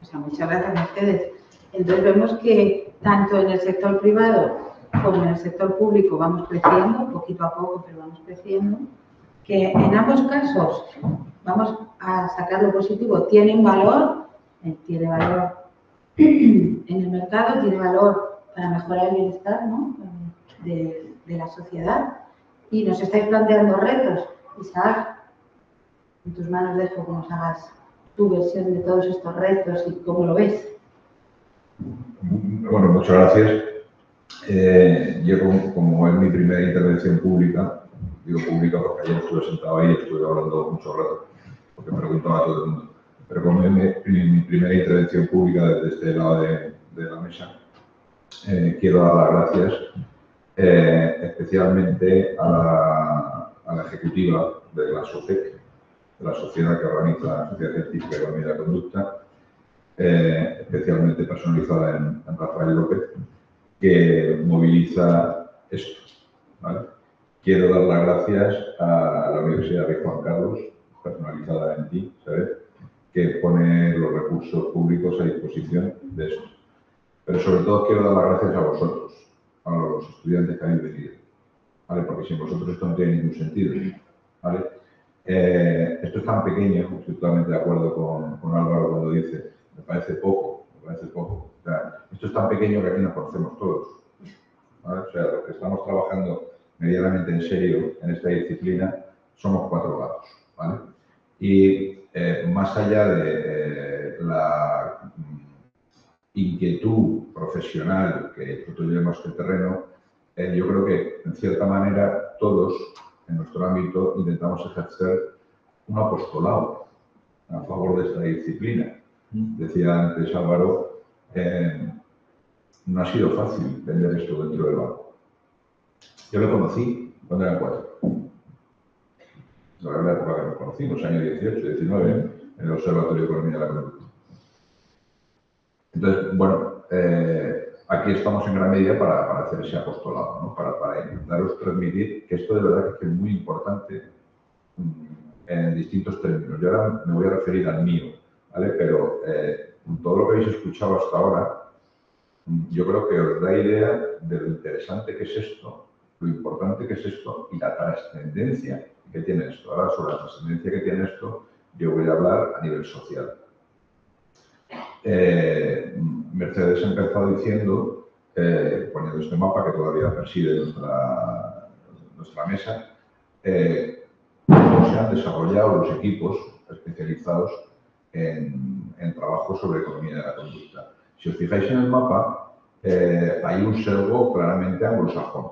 S2: O sea, muchas gracias a ustedes. Entonces vemos que tanto en el sector privado como en el sector público vamos creciendo, poquito a poco, pero vamos creciendo que en ambos casos vamos a sacar lo positivo, tienen valor, eh, tiene valor en el mercado, tiene valor para mejorar el bienestar de, la sociedad y nos estáis planteando retos. Isaac, en tus manos dejo que nos hagas tu versión de todos estos retos y cómo lo ves.
S6: Bueno, muchas gracias. Eh, yo, como es mi primera intervención pública, digo pública porque ayer estuve sentado ahí y estuve hablando mucho rato, porque preguntaba a todo el mundo. Pero como mi, primera intervención pública desde este lado de, la mesa, eh, quiero dar las gracias eh, especialmente a la, ejecutiva de la SOCEC, de la sociedad que organiza la Sociedad Científica de Economía de Conducta, eh, especialmente personalizada en, en, Rafael López, que moviliza esto. ¿vale? Quiero dar las gracias a la Universidad de Juan Carlos, personalizada en ti, ¿sabes? que pone los recursos públicos a disposición de esto. pero sobre todo quiero dar las gracias a vosotros, a los estudiantes que habéis venido, ¿vale? Porque sin vosotros esto no tiene ningún sentido, ¿vale? Eh, esto es tan pequeño, estoy totalmente de acuerdo con, con Álvaro cuando dice, me parece poco, me parece poco. O sea, esto es tan pequeño que aquí nos conocemos todos. ¿vale? O sea, los que estamos trabajando medianamente en serio en esta disciplina somos cuatro gatos. ¿vale? Y eh, más allá de eh, la mm, inquietud profesional que llevamos este terreno, eh, yo creo que en cierta manera todos en nuestro ámbito intentamos ejercer un apostolado a favor de esta disciplina. Decía antes Álvaro, no ha sido fácil vender esto dentro del banco. Yo lo conocí cuando era cuatro. La época que nos conocimos, año 18, 19, en el Observatorio de Economía de la Conducta. Entonces, bueno, eh, aquí estamos en gran medida para, hacer ese apostolado, ¿no? para, para intentaros transmitir que esto de verdad que es muy importante mm, en distintos términos. Yo ahora me voy a referir al mío, ¿vale? Pero eh, todo lo que habéis escuchado hasta ahora, yo creo que os da idea de lo interesante que es esto, lo importante que es esto y la trascendencia que tiene esto. Ahora, sobre la trascendencia que tiene esto, yo voy a hablar a nivel social. Eh, Mercedes empezó diciendo, eh, poniendo este mapa que todavía preside nuestra, mesa, eh, cómo se han desarrollado los equipos especializados en, trabajo sobre economía de la conducta. Si os fijáis en el mapa, eh, hay un servo claramente anglosajón,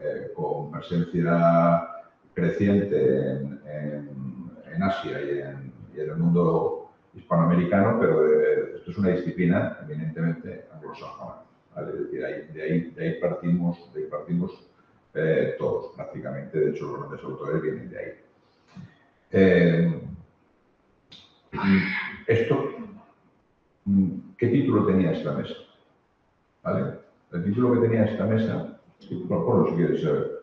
S6: eh, con presencia creciente en, Asia y en, el mundo hispanoamericano, pero de, esto es una disciplina eminentemente anglosajona. de, ahí, partimos, de ahí partimos eh, todos, prácticamente. De hecho, los grandes autores vienen de ahí. Eh, esto, ¿qué título tenía esta mesa? ¿Vale? El título que tenía esta mesa, por si quieres saber,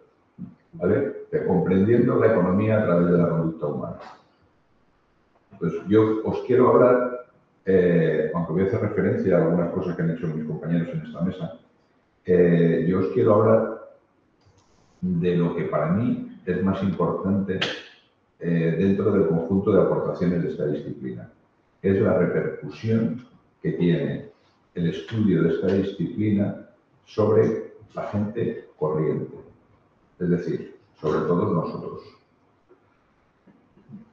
S6: ¿vale? De comprendiendo la economía a través de la conducta humana. Pues yo os quiero hablar, eh, aunque voy a hacer referencia a algunas cosas que han hecho mis compañeros en esta mesa, eh, yo os quiero hablar de lo que para mí es más importante eh, dentro del conjunto de aportaciones de esta disciplina. Es la repercusión que tiene el estudio de esta disciplina sobre la gente corriente, es decir, sobre todos nosotros.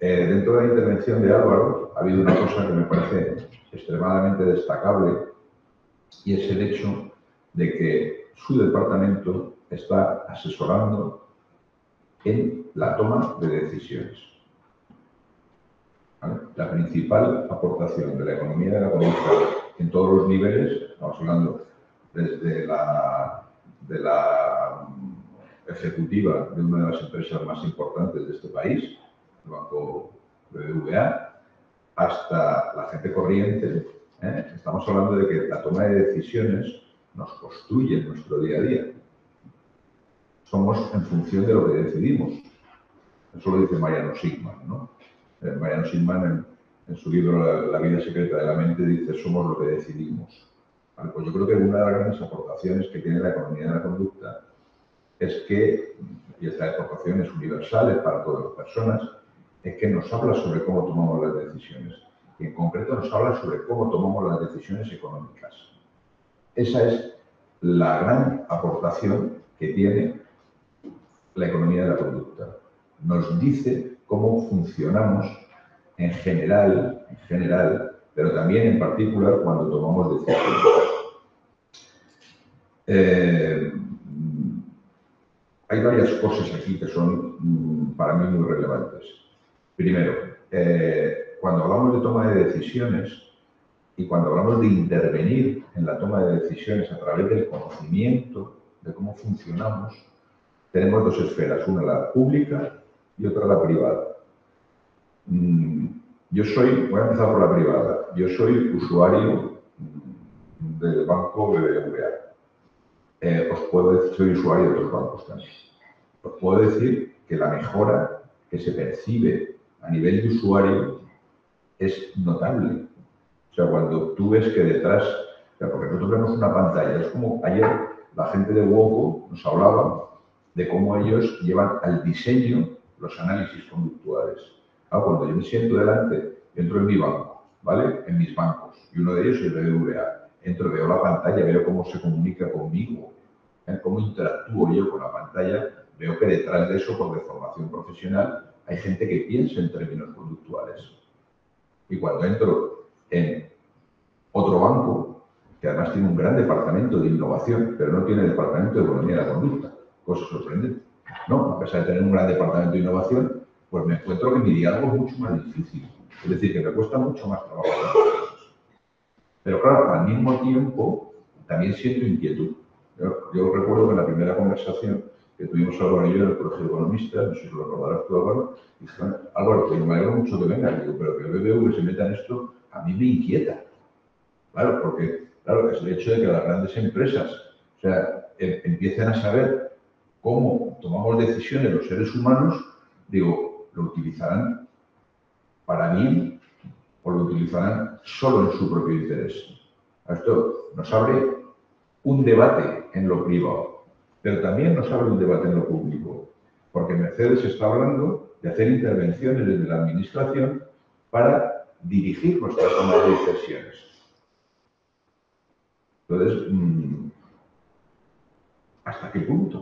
S6: Eh, dentro de la intervención de Álvaro ha habido una cosa que me parece extremadamente destacable y es el hecho de que su departamento está asesorando en la toma de decisiones. La principal aportación de la economía de la conducta en todos los niveles, estamos hablando desde la, de la ejecutiva de una de las empresas más importantes de este país, el Banco BBVA, hasta la gente corriente. ¿eh? Estamos hablando de que la toma de decisiones nos construye en nuestro día a día. Somos en función de lo que decidimos. Eso lo dice Mariano Sigman. ¿no? Eh, Mariano Sigman en, en, su libro la, vida secreta de la mente dice somos lo que decidimos. Pues yo creo que una de las grandes aportaciones que tiene la economía de la conducta es que, y esta aportación es universal para todas las personas, es que nos habla sobre cómo tomamos las decisiones. Y en concreto nos habla sobre cómo tomamos las decisiones económicas. Esa es la gran aportación que tiene la economía de la conducta. Nos dice cómo funcionamos en general, en general, pero también en particular cuando tomamos decisiones. Eh, hay varias cosas aquí que son para mí muy relevantes. Primero, eh, cuando hablamos de toma de decisiones y cuando hablamos de intervenir en la toma de decisiones a través del conocimiento de cómo funcionamos, tenemos dos esferas, una la pública y otra la privada. Mm, yo soy, voy a empezar por la privada, yo soy usuario del banco BBVA. Eh, os puedo decir, soy usuario de otros bancos también. Os puedo decir que la mejora que se percibe a nivel de usuario es notable. O sea, cuando tú ves que detrás porque nosotros vemos una pantalla. Es como ayer la gente de Woco nos hablaba de cómo ellos llevan al diseño los análisis conductuales. Claro, cuando yo me siento delante, entro en mi banco, ¿vale? En mis bancos, y uno de ellos es el BBVA. Entro, veo la pantalla, veo cómo se comunica conmigo, ¿eh? cómo interactúo yo con la pantalla, veo que detrás de eso, por deformación profesional, hay gente que piensa en términos conductuales. Y cuando entro en otro banco, que además tiene un gran departamento de innovación, pero no tiene departamento de economía de la conducta, cosa sorprendente. No, a pesar de tener un gran departamento de innovación, pues me encuentro que mi diálogo es mucho más difícil. Es decir, que me cuesta mucho más trabajo. Pero claro, al mismo tiempo, también siento inquietud. Yo, recuerdo que en la primera conversación que tuvimos Álvaro y yo en el Colegio de Economistas, no sé si lo recordarás tú, Álvaro, y dijeron, Álvaro, pues me alegro mucho que vengas, digo, pero que el BBV se meta en esto, a mí me inquieta. Claro, porque, claro, es el hecho de que las grandes empresas, o sea, em, empiecen a saber cómo tomamos decisiones los seres humanos, digo, lo utilizarán para bien o lo utilizarán solo en su propio interés. Esto nos abre un debate en lo privado, pero también nos abre un debate en lo público, porque Mercedes está hablando de hacer intervenciones desde la Administración para dirigir nuestra toma de decisiones. Entonces, mm, ¿hasta qué punto?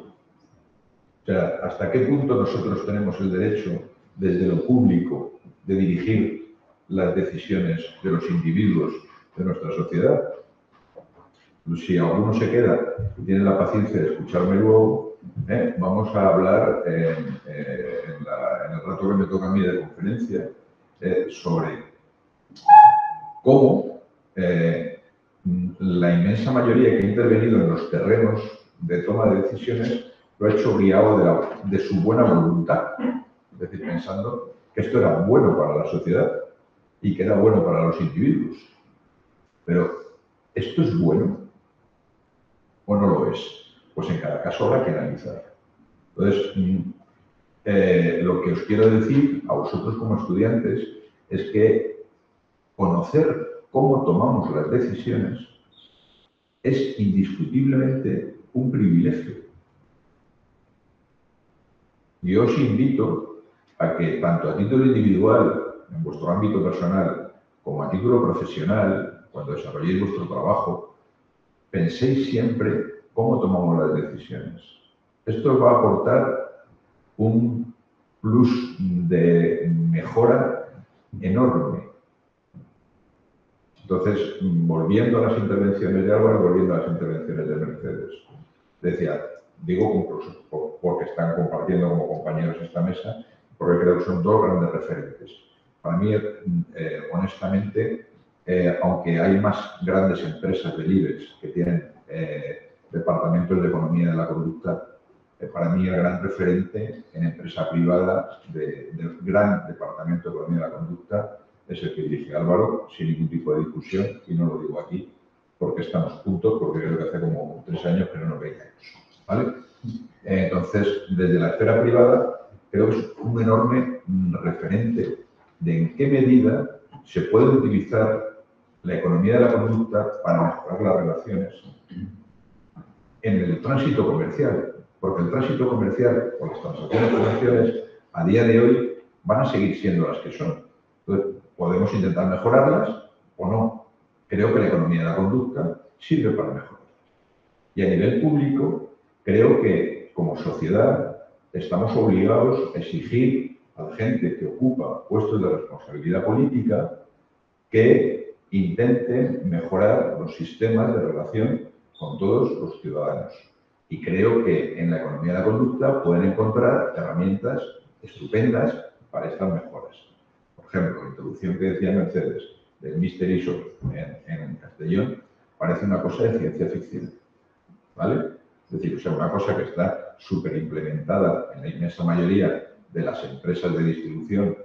S6: O sea, ¿hasta qué punto nosotros tenemos el derecho, desde lo público, de dirigir las decisiones de los individuos de nuestra sociedad? Si alguno se queda y tiene la paciencia de escucharme luego, ¿eh? vamos a hablar en, eh, en, el rato que me toca a mí de conferencia eh, sobre cómo la inmensa mayoría que ha intervenido en los terrenos de toma de decisiones lo ha hecho guiado de su buena voluntad, es decir, pensando que esto era bueno para la sociedad y que era bueno para los individuos. Pero, ¿esto es bueno o no lo es? Pues en cada caso habrá que analizar. Entonces, eh, lo que os quiero decir a vosotros como estudiantes es que conocer cómo tomamos las decisiones es indiscutiblemente un privilegio. Yo os invito que tanto a título individual, en vuestro ámbito personal, como a título profesional, cuando desarrolléis vuestro trabajo, penséis siempre cómo tomamos las decisiones. Esto os va a aportar un plus de mejora enorme entonces, volviendo a las intervenciones de Álvaro, volviendo a las intervenciones de Mercedes, decía, digo porque están compartiendo como compañeros esta mesa, porque creo que son dos grandes referentes. Para mí, eh, honestamente, eh, aunque hay más grandes empresas del IBEX que tienen eh, departamentos de economía de la conducta, para mí el gran referente en empresa privada del gran departamento de economía de la conducta es el que dirige Álvaro, sin ningún tipo de discusión, y no lo digo aquí porque estamos juntos, porque creo que hace como tres años que no nos veíamos. ¿vale? Entonces, desde la esfera privada, creo que es un enorme referente de en qué medida se puede utilizar la economía de la conducta para mejorar las relaciones en el tránsito comercial, porque el tránsito comercial o las transacciones comerciales a día de hoy van a seguir siendo las que son. Entonces, Podemos intentar mejorarlas o no. Creo que la economía de la conducta sirve para mejorar. Y a nivel público, creo que como sociedad estamos obligados a exigir a la gente que ocupa puestos de responsabilidad política que intenten mejorar los sistemas de relación con todos los ciudadanos. Y creo que en la economía de la conducta pueden encontrar herramientas estupendas para estas mejoras ejemplo, la introducción que decía Mercedes del Mystery Shop en, Castellón parece una cosa de ciencia ficción. ¿Vale? Es decir, o sea, una cosa que está súper implementada en la inmensa mayoría de las empresas de distribución,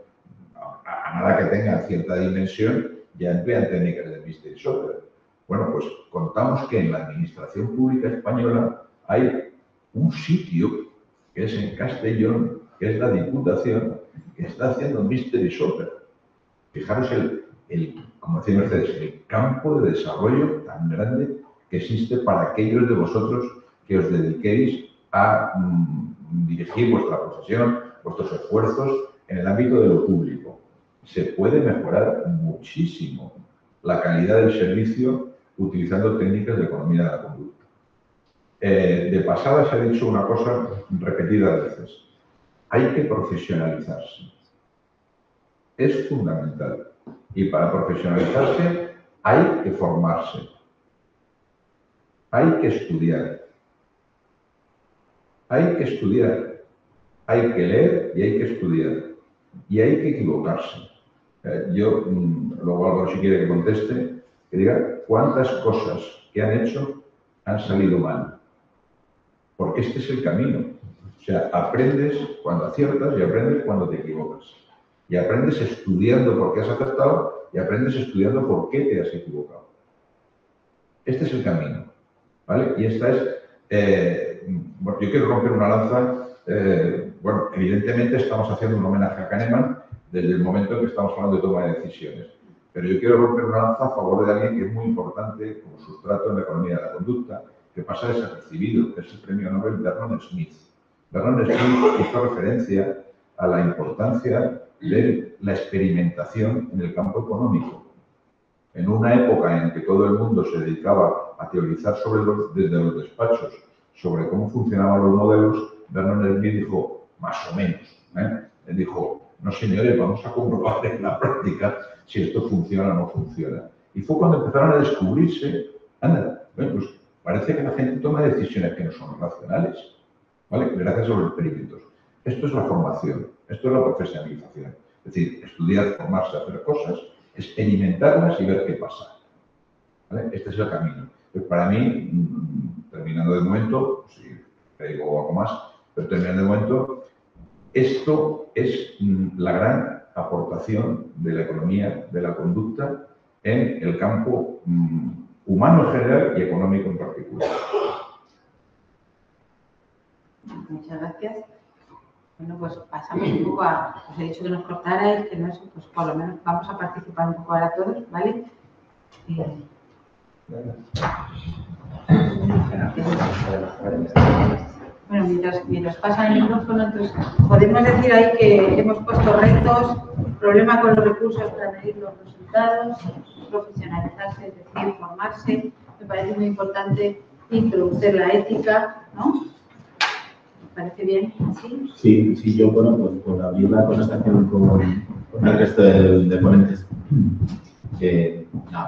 S6: a, nada que tengan cierta dimensión, ya emplean técnicas de Mystery Shopper. Bueno, pues contamos que en la administración pública española hay un sitio que es en Castellón, que es la Diputación, que está haciendo Mystery Shopper. Fijaros el el, como decía Mercedes, el campo de desarrollo tan grande que existe para aquellos de vosotros que os dediquéis a mm, dirigir vuestra profesión, vuestros esfuerzos en el ámbito de lo público. Se puede mejorar muchísimo la calidad del servicio utilizando técnicas de economía de la conducta. Eh, de pasada se ha dicho una cosa repetida veces. Hay que profesionalizarse. Es fundamental. Y para profesionalizarse hay que formarse. Hay que estudiar. Hay que estudiar. Hay que leer y hay que estudiar. Y hay que equivocarse. Eh, yo, mm, luego algo si quiere que conteste, que diga cuántas cosas que han hecho han salido mal. Porque este es el camino. O sea, aprendes cuando aciertas y aprendes cuando te equivocas. Y aprendes estudiando por qué has acertado y aprendes estudiando por qué te has equivocado. Este es el camino. ¿Vale? Y esta es. Eh, bueno, yo quiero romper una lanza. Eh, bueno, evidentemente estamos haciendo un homenaje a Kahneman desde el momento en que estamos hablando de toma de decisiones. Pero yo quiero romper una lanza a favor de alguien que es muy importante como sustrato en la economía de la conducta, que pasa desapercibido, que es el premio Nobel Vernon Smith. Vernon Smith hizo referencia a la importancia de la experimentación en el campo económico. En una época en que todo el mundo se dedicaba a teorizar desde los despachos sobre cómo funcionaban los modelos, Smith dijo, más o menos. ¿eh? Él dijo, no señores, vamos a comprobar en la práctica si esto funciona o no funciona. Y fue cuando empezaron a descubrirse, anda, pues parece que la gente toma decisiones que no son racionales, ¿vale? Gracias a los experimentos. Esto es la formación, esto es la profesionalización. Es decir, estudiar, formarse, hacer cosas, experimentarlas y ver qué pasa. Este es el camino. Pues para mí, terminando de momento, si digo algo más, pero terminando de momento, esto es mm, la gran aportación de la economía de la conducta en el campo mm, humano en general y económico en particular.
S2: Muchas gracias. Bueno, pues pasamos un poco a, os he dicho que nos cortarais, que no es, pues por lo menos vamos a participar un poco ahora todos, ¿vale? Eh, bueno, mientras, mientras pasa el micrófono, entonces podemos decir ahí que hemos puesto retos, problema con los recursos para medir los resultados, profesionalizarse, es decir, formarse. Me parece muy importante introducir la ética, ¿no? parece bien? ¿Sí?
S4: Sí, yo, bueno, pues por abrir la conversación con, con el resto de, ponentes,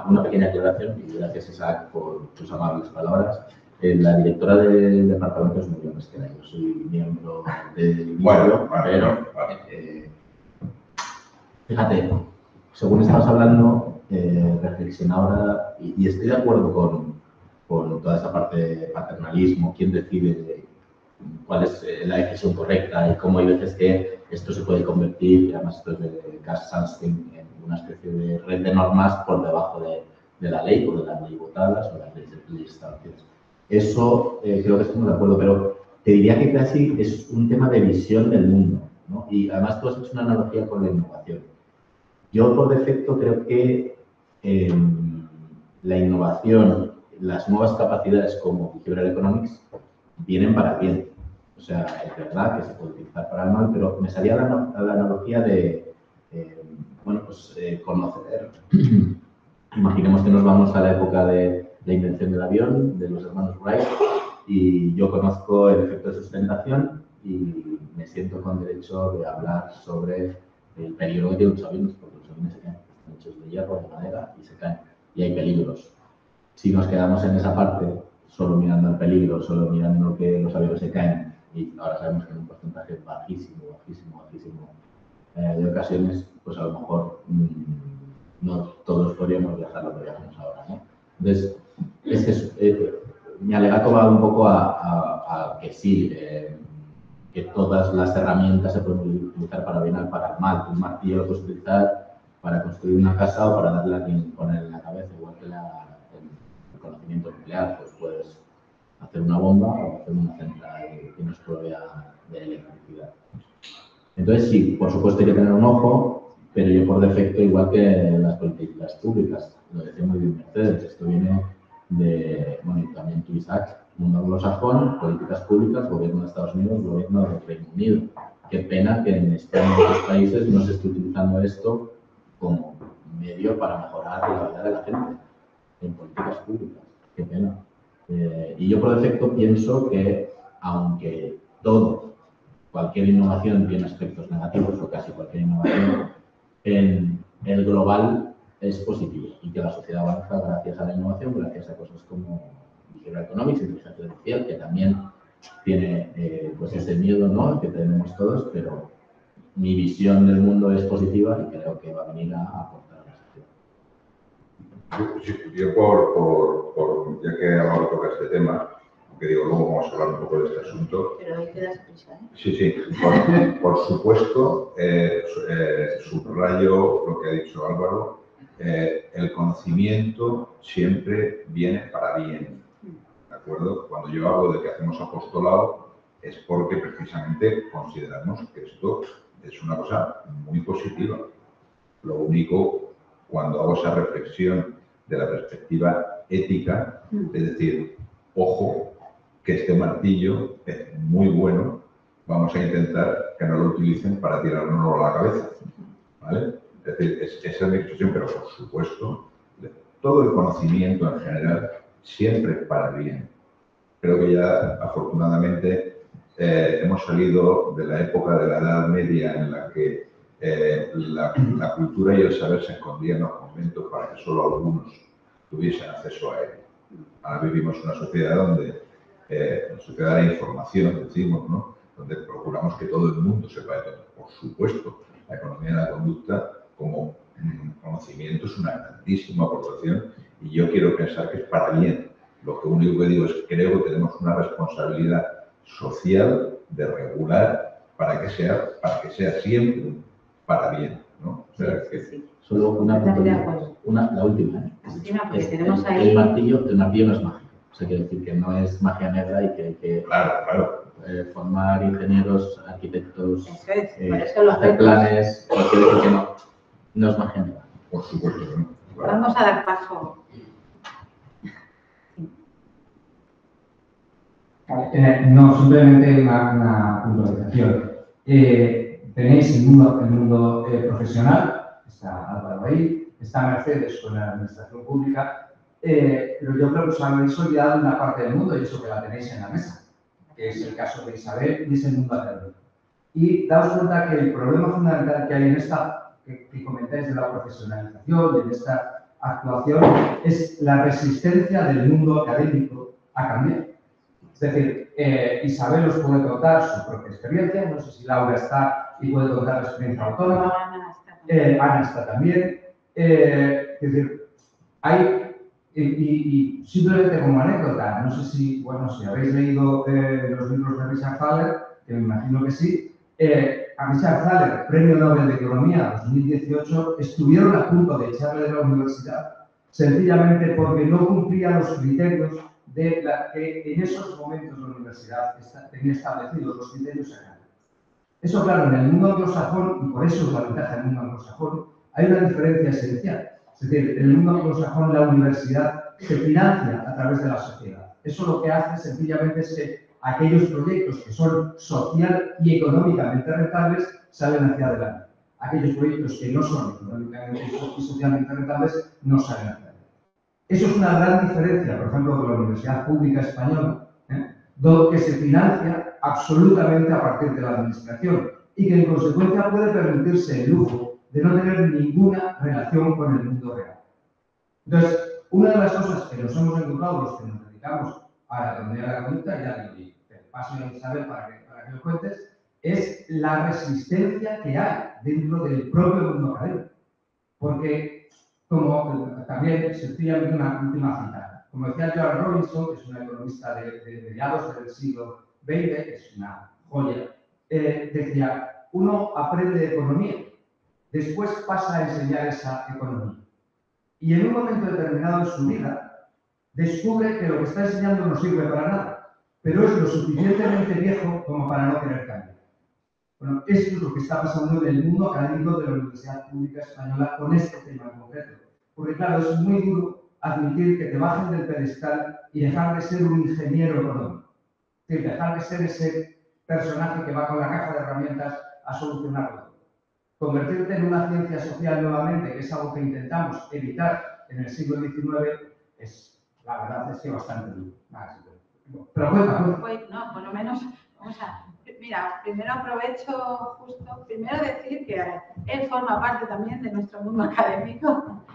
S4: una pequeña aclaración, y gracias Isaac por tus amables palabras. Eh, la directora del departamento es Muriel Pesquera, yo soy miembro del
S6: bueno,
S4: pero eh, fíjate, según estabas hablando, eh, reflexionaba y, y, estoy de acuerdo con, con toda esa parte de paternalismo, quién decide cuál es eh, la decisión correcta y cómo hay veces que esto se puede convertir, y además esto es de Gas Sunstein, en una especie de red de normas por debajo de, de la ley, por de las leyes votadas o las leyes establecidas. Eso eh, creo que estamos de acuerdo, pero te diría que casi es un tema de visión del mundo. ¿no? Y además tú has hecho una analogía con la innovación. Yo por defecto creo que eh, la innovación, las nuevas capacidades como behavioral economics vienen para bien. O sea, es verdad que se puede utilizar para el mal, pero me salía la, la analogía de, eh, bueno, pues eh, conocer. Imaginemos que nos vamos a la época de la invención del avión, de los hermanos Wright, y yo conozco el efecto de sustentación y me siento con derecho de hablar sobre el peligro que tienen los aviones, porque los aviones se caen, están hechos de hierro, de madera y se caen, y hay peligros. Si nos quedamos en esa parte, solo mirando el peligro, solo mirando que los aviones se caen, y ahora sabemos que es un porcentaje bajísimo, bajísimo, bajísimo eh, de ocasiones, pues a lo mejor mmm, no todos podríamos viajar lo que viajamos ahora. ¿no? Entonces, es que, eh, mi alegato va un poco a, a, a que sí, eh, que todas las herramientas se pueden utilizar para bien o para mal. Un martillo lo puedes utilizar para construir una casa o para darle a quien poner en la cabeza, igual que la, el conocimiento nuclear, pues puedes hacer una bomba o hacer una central que nos provea de electricidad. Entonces, sí, por supuesto hay que tener un ojo pero yo por defecto, igual que en las políticas públicas, lo decía muy bien Mercedes, esto viene de, bueno, y también tú, Isaac, mundo anglosajón, políticas públicas, gobierno de Estados Unidos, gobierno del Reino Unido. Qué pena que en España y otros países no se esté utilizando esto como medio para mejorar la vida de la gente en políticas públicas. Qué pena. Eh, y yo por defecto pienso que aunque todo, cualquier innovación tiene aspectos negativos, o casi cualquier innovación, en el global es positivo y que la sociedad avanza gracias a la innovación, gracias a cosas como behavioral economics, inteligencia artificial, que también tiene eh, pues ese miedo ¿no? que tenemos todos, pero mi visión del mundo es positiva y creo que va a venir a aportar
S6: Yo, yo por, por, por, ya que ahora toca este tema, que digo, luego vamos a hablar un poco de este asunto.
S2: Pero ahí te das prisa, ¿eh?
S6: Sí, sí, por, por supuesto, eh, eh, subrayo lo que ha dicho Álvaro, eh, el conocimiento siempre viene para bien, ¿de acuerdo? Cuando yo hablo de que hacemos apostolado, es porque precisamente consideramos que esto es una cosa muy positiva. Lo único, cuando hago esa reflexión de la perspectiva ética, es decir, ojo, que este martillo es muy bueno, vamos a intentar que no lo utilicen para tirárnoslo a la cabeza. ¿vale? Es decir, es, esa es mi expresión, pero por supuesto, todo el conocimiento en general siempre es para bien. Creo que ya afortunadamente eh, hemos salido de la época de la Edad Media en la que eh, la, cultura y el saber se escondían en los conventos para que solo algunos tuviesen acceso a él. Ahora vivimos una sociedad donde eh, una sociedad de información, decimos, ¿no? donde procuramos que todo el mundo sepa de todo. Por supuesto, la economía de la conducta como conocimiento es una grandísima aportación y yo quiero pensar que es para bien. Lo que único que digo es que creo que tenemos una responsabilidad social de regular para que sea, para que sea siempre para bien. ¿no? O sea, que,
S2: Sí.
S4: Solo una, una, la última. ¿eh?
S2: La última, porque
S4: Es-
S2: tenemos
S4: el,
S2: ahí-
S4: el martillo, el martillo no es mágico. O sea, quiere decir que no es magia negra y que hay que
S6: claro, claro.
S4: eh, formar ingenieros, arquitectos,
S2: Eso es,
S4: eh,
S2: por eso los
S4: hacer planes, quiere decir que no, no es magia negra.
S6: Por supuesto. ¿no? Claro.
S2: Vamos a dar paso.
S1: Eh, no, simplemente una, una puntualización. Eh, tenéis el mundo, el mundo eh, profesional, está Álvaro ahí, está Mercedes con la administración pública, eh, pero yo creo que os habéis olvidado una parte del mundo y eso que la tenéis en la mesa, que es el caso de Isabel y es el mundo académico. Y daos cuenta que el problema fundamental que hay en esta, que, que comentáis de la profesionalización y en esta actuación, es la resistencia del mundo académico a cambiar. Es decir, eh, Isabel os puede contar su propia experiencia, no sé si Laura está y puede contar la experiencia autónoma,
S2: Ana está con-
S1: eh, Ana está también. eh, es decir, hay, y, y- y simplemente como anécdota, no sé si, bueno, si habéis leído eh, los libros de Richard Thaler, que me imagino que sí, eh, a Richard Thaler, Premio Nobel de Economía 2018, estuvieron a punto de echarle de la universidad sencillamente porque no cumplía los criterios de la que en esos momentos la universidad tenía establecidos, los criterios. Eso, claro, en el mundo anglosajón, y por eso es la ventaja del mundo anglosajón, hay una diferencia esencial. Es decir, en el mundo anglosajón la universidad se financia a través de la sociedad. Eso lo que hace sencillamente es que aquellos proyectos que son social y económicamente rentables salen hacia adelante. Aquellos proyectos que no son económicamente y socialmente rentables no salen hacia adelante. Eso es una gran diferencia, por ejemplo, de la Universidad Pública Española, ¿eh? do- que se financia absolutamente a partir de la administración y que en consecuencia puede permitirse el lujo de no tener ninguna relación con el mundo real. Entonces, una de las cosas que nos hemos encontrado los que nos dedicamos a la economía de la conducta, ya y te paso a Isabel para que, para que lo cuentes, es la resistencia que hay dentro del propio mundo académico. Porque, como también sencillamente una última cita, como decía Joan Robinson, que es una economista de, de mediados del siglo Que es una joya, eh, decía, uno aprende economía, después pasa a enseñar esa economía. Y en un momento determinado de su vida, descubre que lo que está enseñando no sirve para nada, pero es lo suficientemente viejo como para no querer cambiar.
S7: Bueno, eso es lo que está pasando en el mundo académico de la Universidad Pública Española con este tema en concreto. Porque claro, es muy duro admitir que te bajen del pedestal y dejar de ser un ingeniero económico. Dejar de ser ese personaje que va con la caja de herramientas a solucionarlo. Convertirte en una ciencia social nuevamente, que es algo que intentamos evitar en el siglo XIX, es, la verdad es que bastante duro. Pero bueno,
S2: pues, no, por lo menos, vamos a, mira, primero aprovecho justo, primero decir que él forma parte también de nuestro mundo académico.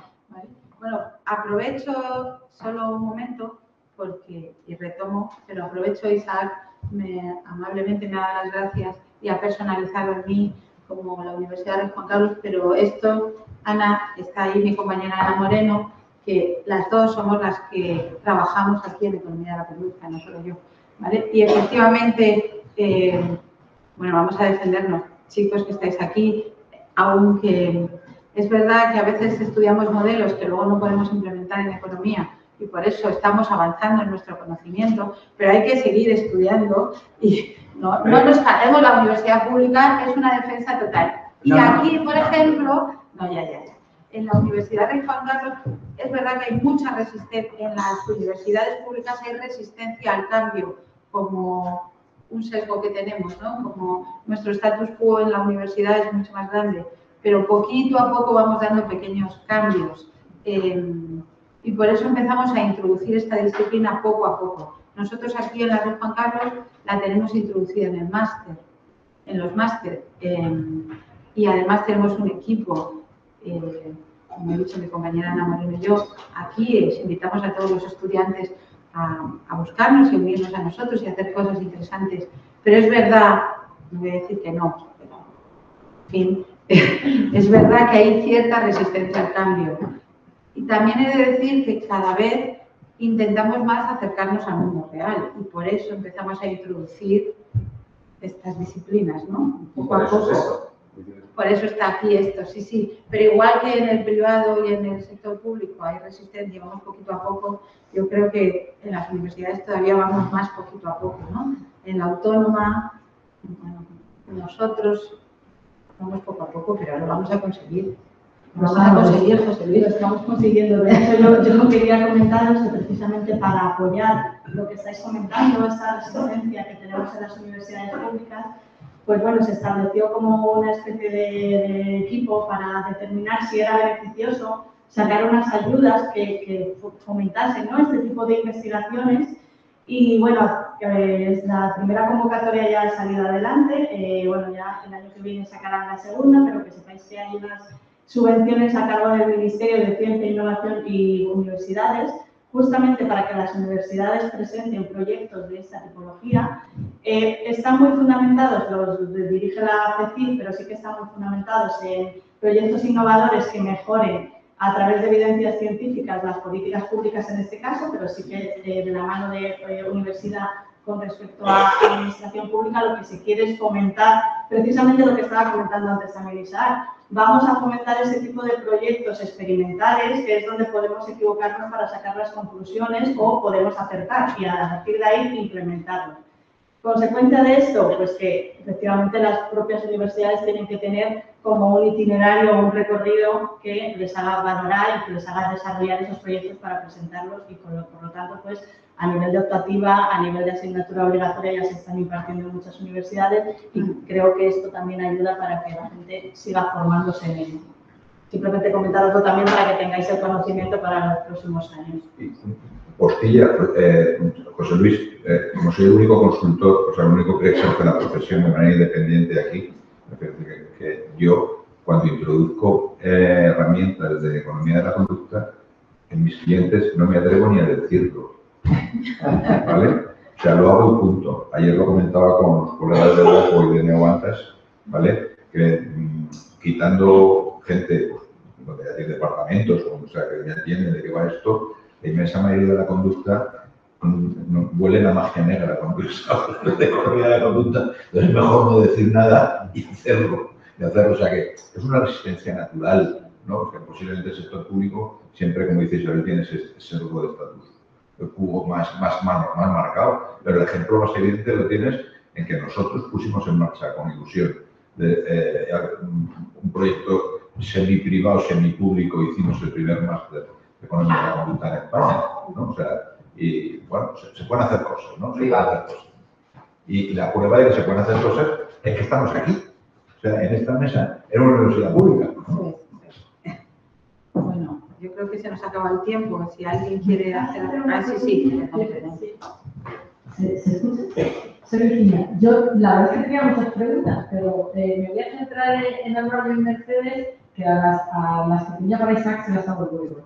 S2: Bueno, aprovecho solo un momento porque, y retomo, pero aprovecho Isaac, me, amablemente me da las gracias y ha personalizado en mí como la Universidad de Juan Carlos, pero esto, Ana, está ahí mi compañera Ana Moreno, que las dos somos las que trabajamos aquí en Economía de la Conducta, no solo yo. ¿vale? Y efectivamente, eh, bueno, vamos a defendernos, chicos que estáis aquí, aunque es verdad que a veces estudiamos modelos que luego no podemos implementar en economía y por eso estamos avanzando en nuestro conocimiento, pero hay que seguir estudiando y no, nos catemos, la universidad pública es una defensa total. Y aquí, por ejemplo, no, ya, ya, ya. En la Universidad de Juan Carlos es verdad que hay mucha resistencia, en las universidades públicas hay resistencia al cambio como un sesgo que tenemos, ¿no? Como nuestro status quo en la universidad es mucho más grande, pero poquito a poco vamos dando pequeños cambios. Eh, y por eso empezamos a introducir esta disciplina poco a poco. Nosotros aquí en la Red Juan Carlos la tenemos introducida en el máster, en los máster, em, y además tenemos un equipo, eh, como he dicho mi compañera Ana Marino y yo, aquí invitamos a todos los estudiantes a, a, buscarnos y unirnos a nosotros y hacer cosas interesantes. Pero es verdad, no voy a decir que no, pero, en fin, es verdad que hay cierta resistencia al cambio y también he de decir que cada vez intentamos más acercarnos al mundo real y por eso empezamos a introducir estas disciplinas, ¿no? Poco a poco. Por eso está aquí esto, sí, sí. Pero igual que en el privado y en el sector público hay resistencia, vamos poquito a poco, yo creo que en las universidades todavía vamos más poquito a poco, ¿no? En la autónoma, bueno, nosotros vamos poco a poco, pero lo vamos a conseguir.
S5: Vamos a conseguir, José Luis, lo estamos consiguiendo. De hecho, yo, yo quería comentaros que precisamente para apoyar lo que estáis comentando, esta resistencia que tenemos en las universidades públicas, pues bueno, se estableció como una especie de, de equipo para determinar si era beneficioso sacar unas ayudas que, que fomentasen ¿no? este tipo de investigaciones. Y bueno, es la primera convocatoria ya ha salido adelante. Eh, bueno, ya el año que viene sacarán la segunda, pero que sepáis que hay unas subvenciones a cargo del Ministerio de Ciencia, Innovación y Universidades, justamente para que las universidades presenten proyectos de esta tipología. Eh, están muy fundamentados, los dirige la CECID, pero sí que están muy fundamentados en proyectos innovadores que mejoren a través de evidencias científicas las políticas públicas en este caso, pero sí que de la mano de eh, universidad con respecto a la administración pública, lo que se quiere es fomentar precisamente lo que estaba comentando antes también Isaac. Vamos a fomentar ese tipo de proyectos experimentales, que es donde podemos equivocarnos para sacar las conclusiones o podemos acertar y a partir de ahí implementarlos. Consecuencia de esto, pues que efectivamente las propias universidades tienen que tener como un itinerario un recorrido que les haga valorar y que les haga desarrollar esos proyectos para presentarlos y por lo tanto pues a nivel de optativa, a nivel de asignatura obligatoria ya se están impartiendo en muchas universidades y creo que esto también ayuda para que la gente siga formándose en ello. Simplemente comentaroslo también para que tengáis el conocimiento para los próximos años.
S6: Postilla, eh, José Luis, eh, como soy el único consultor, o sea, el único que ejerce la profesión de manera independiente aquí, que, que yo, cuando introduzco eh, herramientas de economía de la conducta, en mis clientes no me atrevo ni a decirlo ¿Vale? O sea, lo hago y punto. Ayer lo comentaba con los colegas de Rojo y de Neobantas, ¿vale? Que mm, quitando gente pues, de, departamentos, o sea, que ya entienden de qué va esto, la inmensa mayoría de la conducta mm, huele la magia negra cuando se de economía de conducta. Entonces es mejor no decir nada y hacerlo. Y hacerlo. O sea que es una resistencia natural, ¿no? Que posiblemente el sector público siempre, como dices, ya tiene ese, ese grupo de estatus cubo más, más, más, marcado, pero el ejemplo más evidente lo tienes en que nosotros pusimos en marcha con ilusión de, eh, un proyecto semi-privado, semi-público, hicimos el primer máster de economía de la conducta en España, ¿no? O sea, y bueno, se, pueden hacer cosas, ¿no? Se. Y la prueba de que se pueden hacer cosas es que estamos aquí. O sea, en esta mesa, en una universidad pública.
S2: Creo que se nos acaba el tiempo. Si alguien quiere hacer... Ah, sí, sí.
S5: ¿Se, se escucha? Soy Virginia. Yo, la verdad es que tenía muchas preguntas, pero eh, me voy a centrar en el rol de Mercedes, que a las, a las que tenía para Isaac se las hago luego.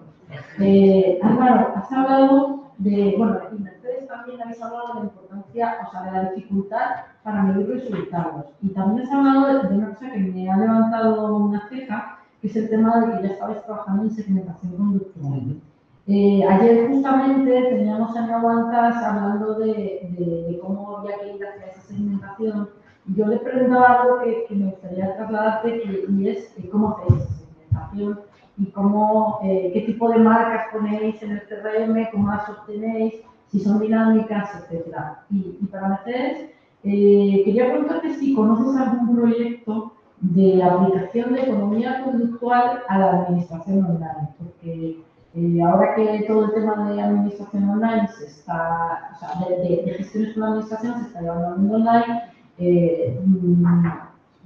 S5: Eh, Álvaro, has hablado de, bueno, en Mercedes también habéis hablado de la importancia, o sea, de la dificultad para medir resultados. Y también has hablado de una cosa que me ha levantado una ceja, que es el tema de que ya estabais trabajando en segmentación conductual. Eh, ayer justamente teníamos en Aguantas hablando de, de, de, cómo había que ir hacia esa segmentación. Yo le preguntaba algo que, que me gustaría trasladarte que, y es eh, cómo hacéis esa segmentación y cómo, eh, qué tipo de marcas ponéis en el CRM, cómo las obtenéis, si son dinámicas, etc. Y, y para Mercedes, eh, quería preguntarte si conoces algún proyecto de aplicación de economía conductual a la administración online, porque eh, ahora que todo el tema de administración online se está, o sea, de, de, de gestiones con la administración se está llevando al mundo online, eh,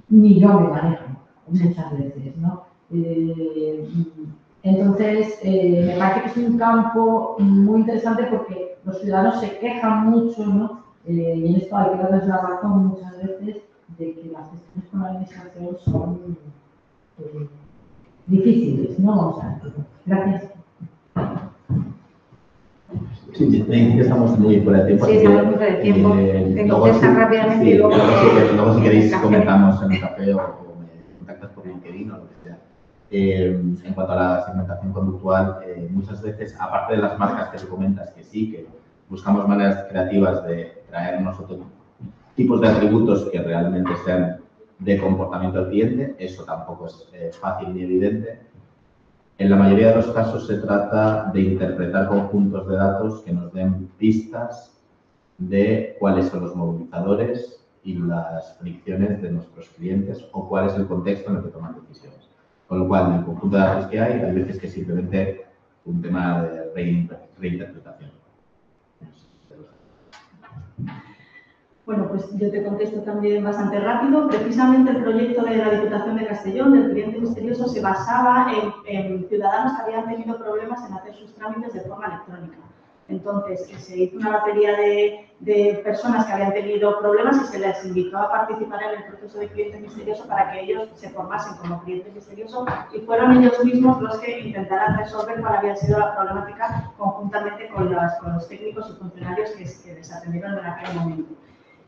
S5: ni yo me manejo muchas veces, ¿no? Eh, entonces, eh, me parece que es un campo muy interesante porque los ciudadanos se quejan mucho, ¿no? Eh, y en esto hay que darles la razón muchas veces de que las gestiones con la administración son difíciles, ¿no? O sea, gracias.
S4: Sí, estamos muy fuera de tiempo.
S2: Sí, estamos muy fuera de tiempo.
S4: Eh,
S2: Te rápidamente
S4: sí,
S2: y luego
S4: luego sí si queréis
S2: café.
S4: comentamos en el café o, o me contactas por LinkedIn o lo que sea. Eh, en cuanto a la segmentación conductual, eh, muchas veces, aparte de las marcas que tú comentas, que sí, que buscamos maneras creativas de traernos otro tipos de atributos que realmente sean de comportamiento del cliente, eso tampoco es eh, fácil ni evidente. En la mayoría de los casos se trata de interpretar conjuntos de datos que nos den pistas de cuáles son los movilizadores y las fricciones de nuestros clientes o cuál es el contexto en el que toman decisiones. Con lo cual, en el conjunto de datos que hay, hay veces que simplemente un tema de reinter- reinterpretación.
S5: Bueno, pues yo te contesto también bastante rápido. Precisamente el proyecto de la Diputación de Castellón del cliente misterioso se basaba en, ciudadanos que habían tenido problemas en hacer sus trámites de forma electrónica. Entonces, se hizo una batería de, de personas que habían tenido problemas y se les invitó a participar en el proceso de cliente misterioso para que ellos se formasen como clientes misteriosos y fueron ellos mismos los que intentaran resolver cuál había sido la problemática conjuntamente con, los técnicos y funcionarios que, que en aquel momento.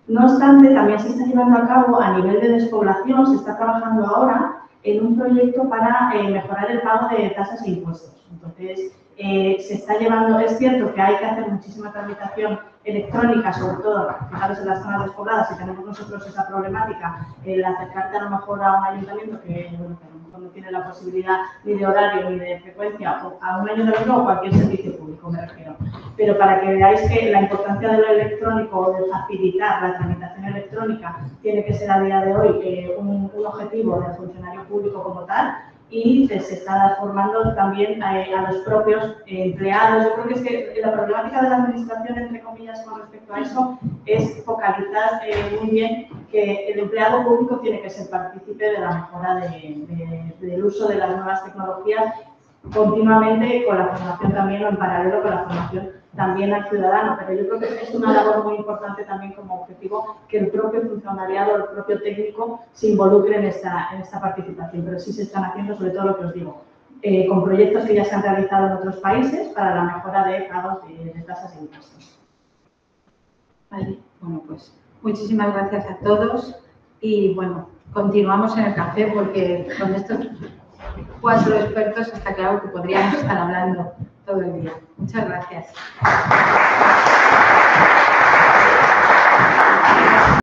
S5: No obstante, también se está llevando a cabo a nivel de despoblación, se está trabajando ahora en un proyecto para eh, mejorar el pago de tasas e impuestos. Entonces, eh, se está llevando, es cierto que hay que hacer muchísima tramitación electrónica, sobre todo, fijaros en las zonas despobladas, si tenemos nosotros esa problemática, el acercarte a lo mejor a un ayuntamiento que, bueno, que no tiene la posibilidad ni de horario ni de frecuencia, o a un ayuntamiento o cualquier servicio público, me refiero. Pero para que veáis que la importancia de lo electrónico o de facilitar la tramitación electrónica tiene que ser a día de hoy eh, un, un objetivo del funcionario público como tal y se, está formando también eh, a los propios eh, empleados. Yo creo que es que la problemática de la administración, entre comillas, con respecto a eso, es focalizar eh, muy bien que el empleado público tiene que ser partícipe de la mejora de- del uso de las nuevas tecnologías continuamente con la formación también o en paralelo con la formación también al ciudadano, pero yo creo que es una labor muy importante también como objetivo que el propio funcionariado, el propio técnico se involucre en esta, en esta participación, pero sí se están haciendo sobre todo lo que os digo, eh, con proyectos que ya se han realizado en otros países para la mejora de pagos de, de tasas e impuestos.
S2: Vale, bueno, pues muchísimas gracias a todos y bueno, continuamos en el café porque con estos cuatro expertos está claro que podríamos estar hablando todo el día. Muchas gracias.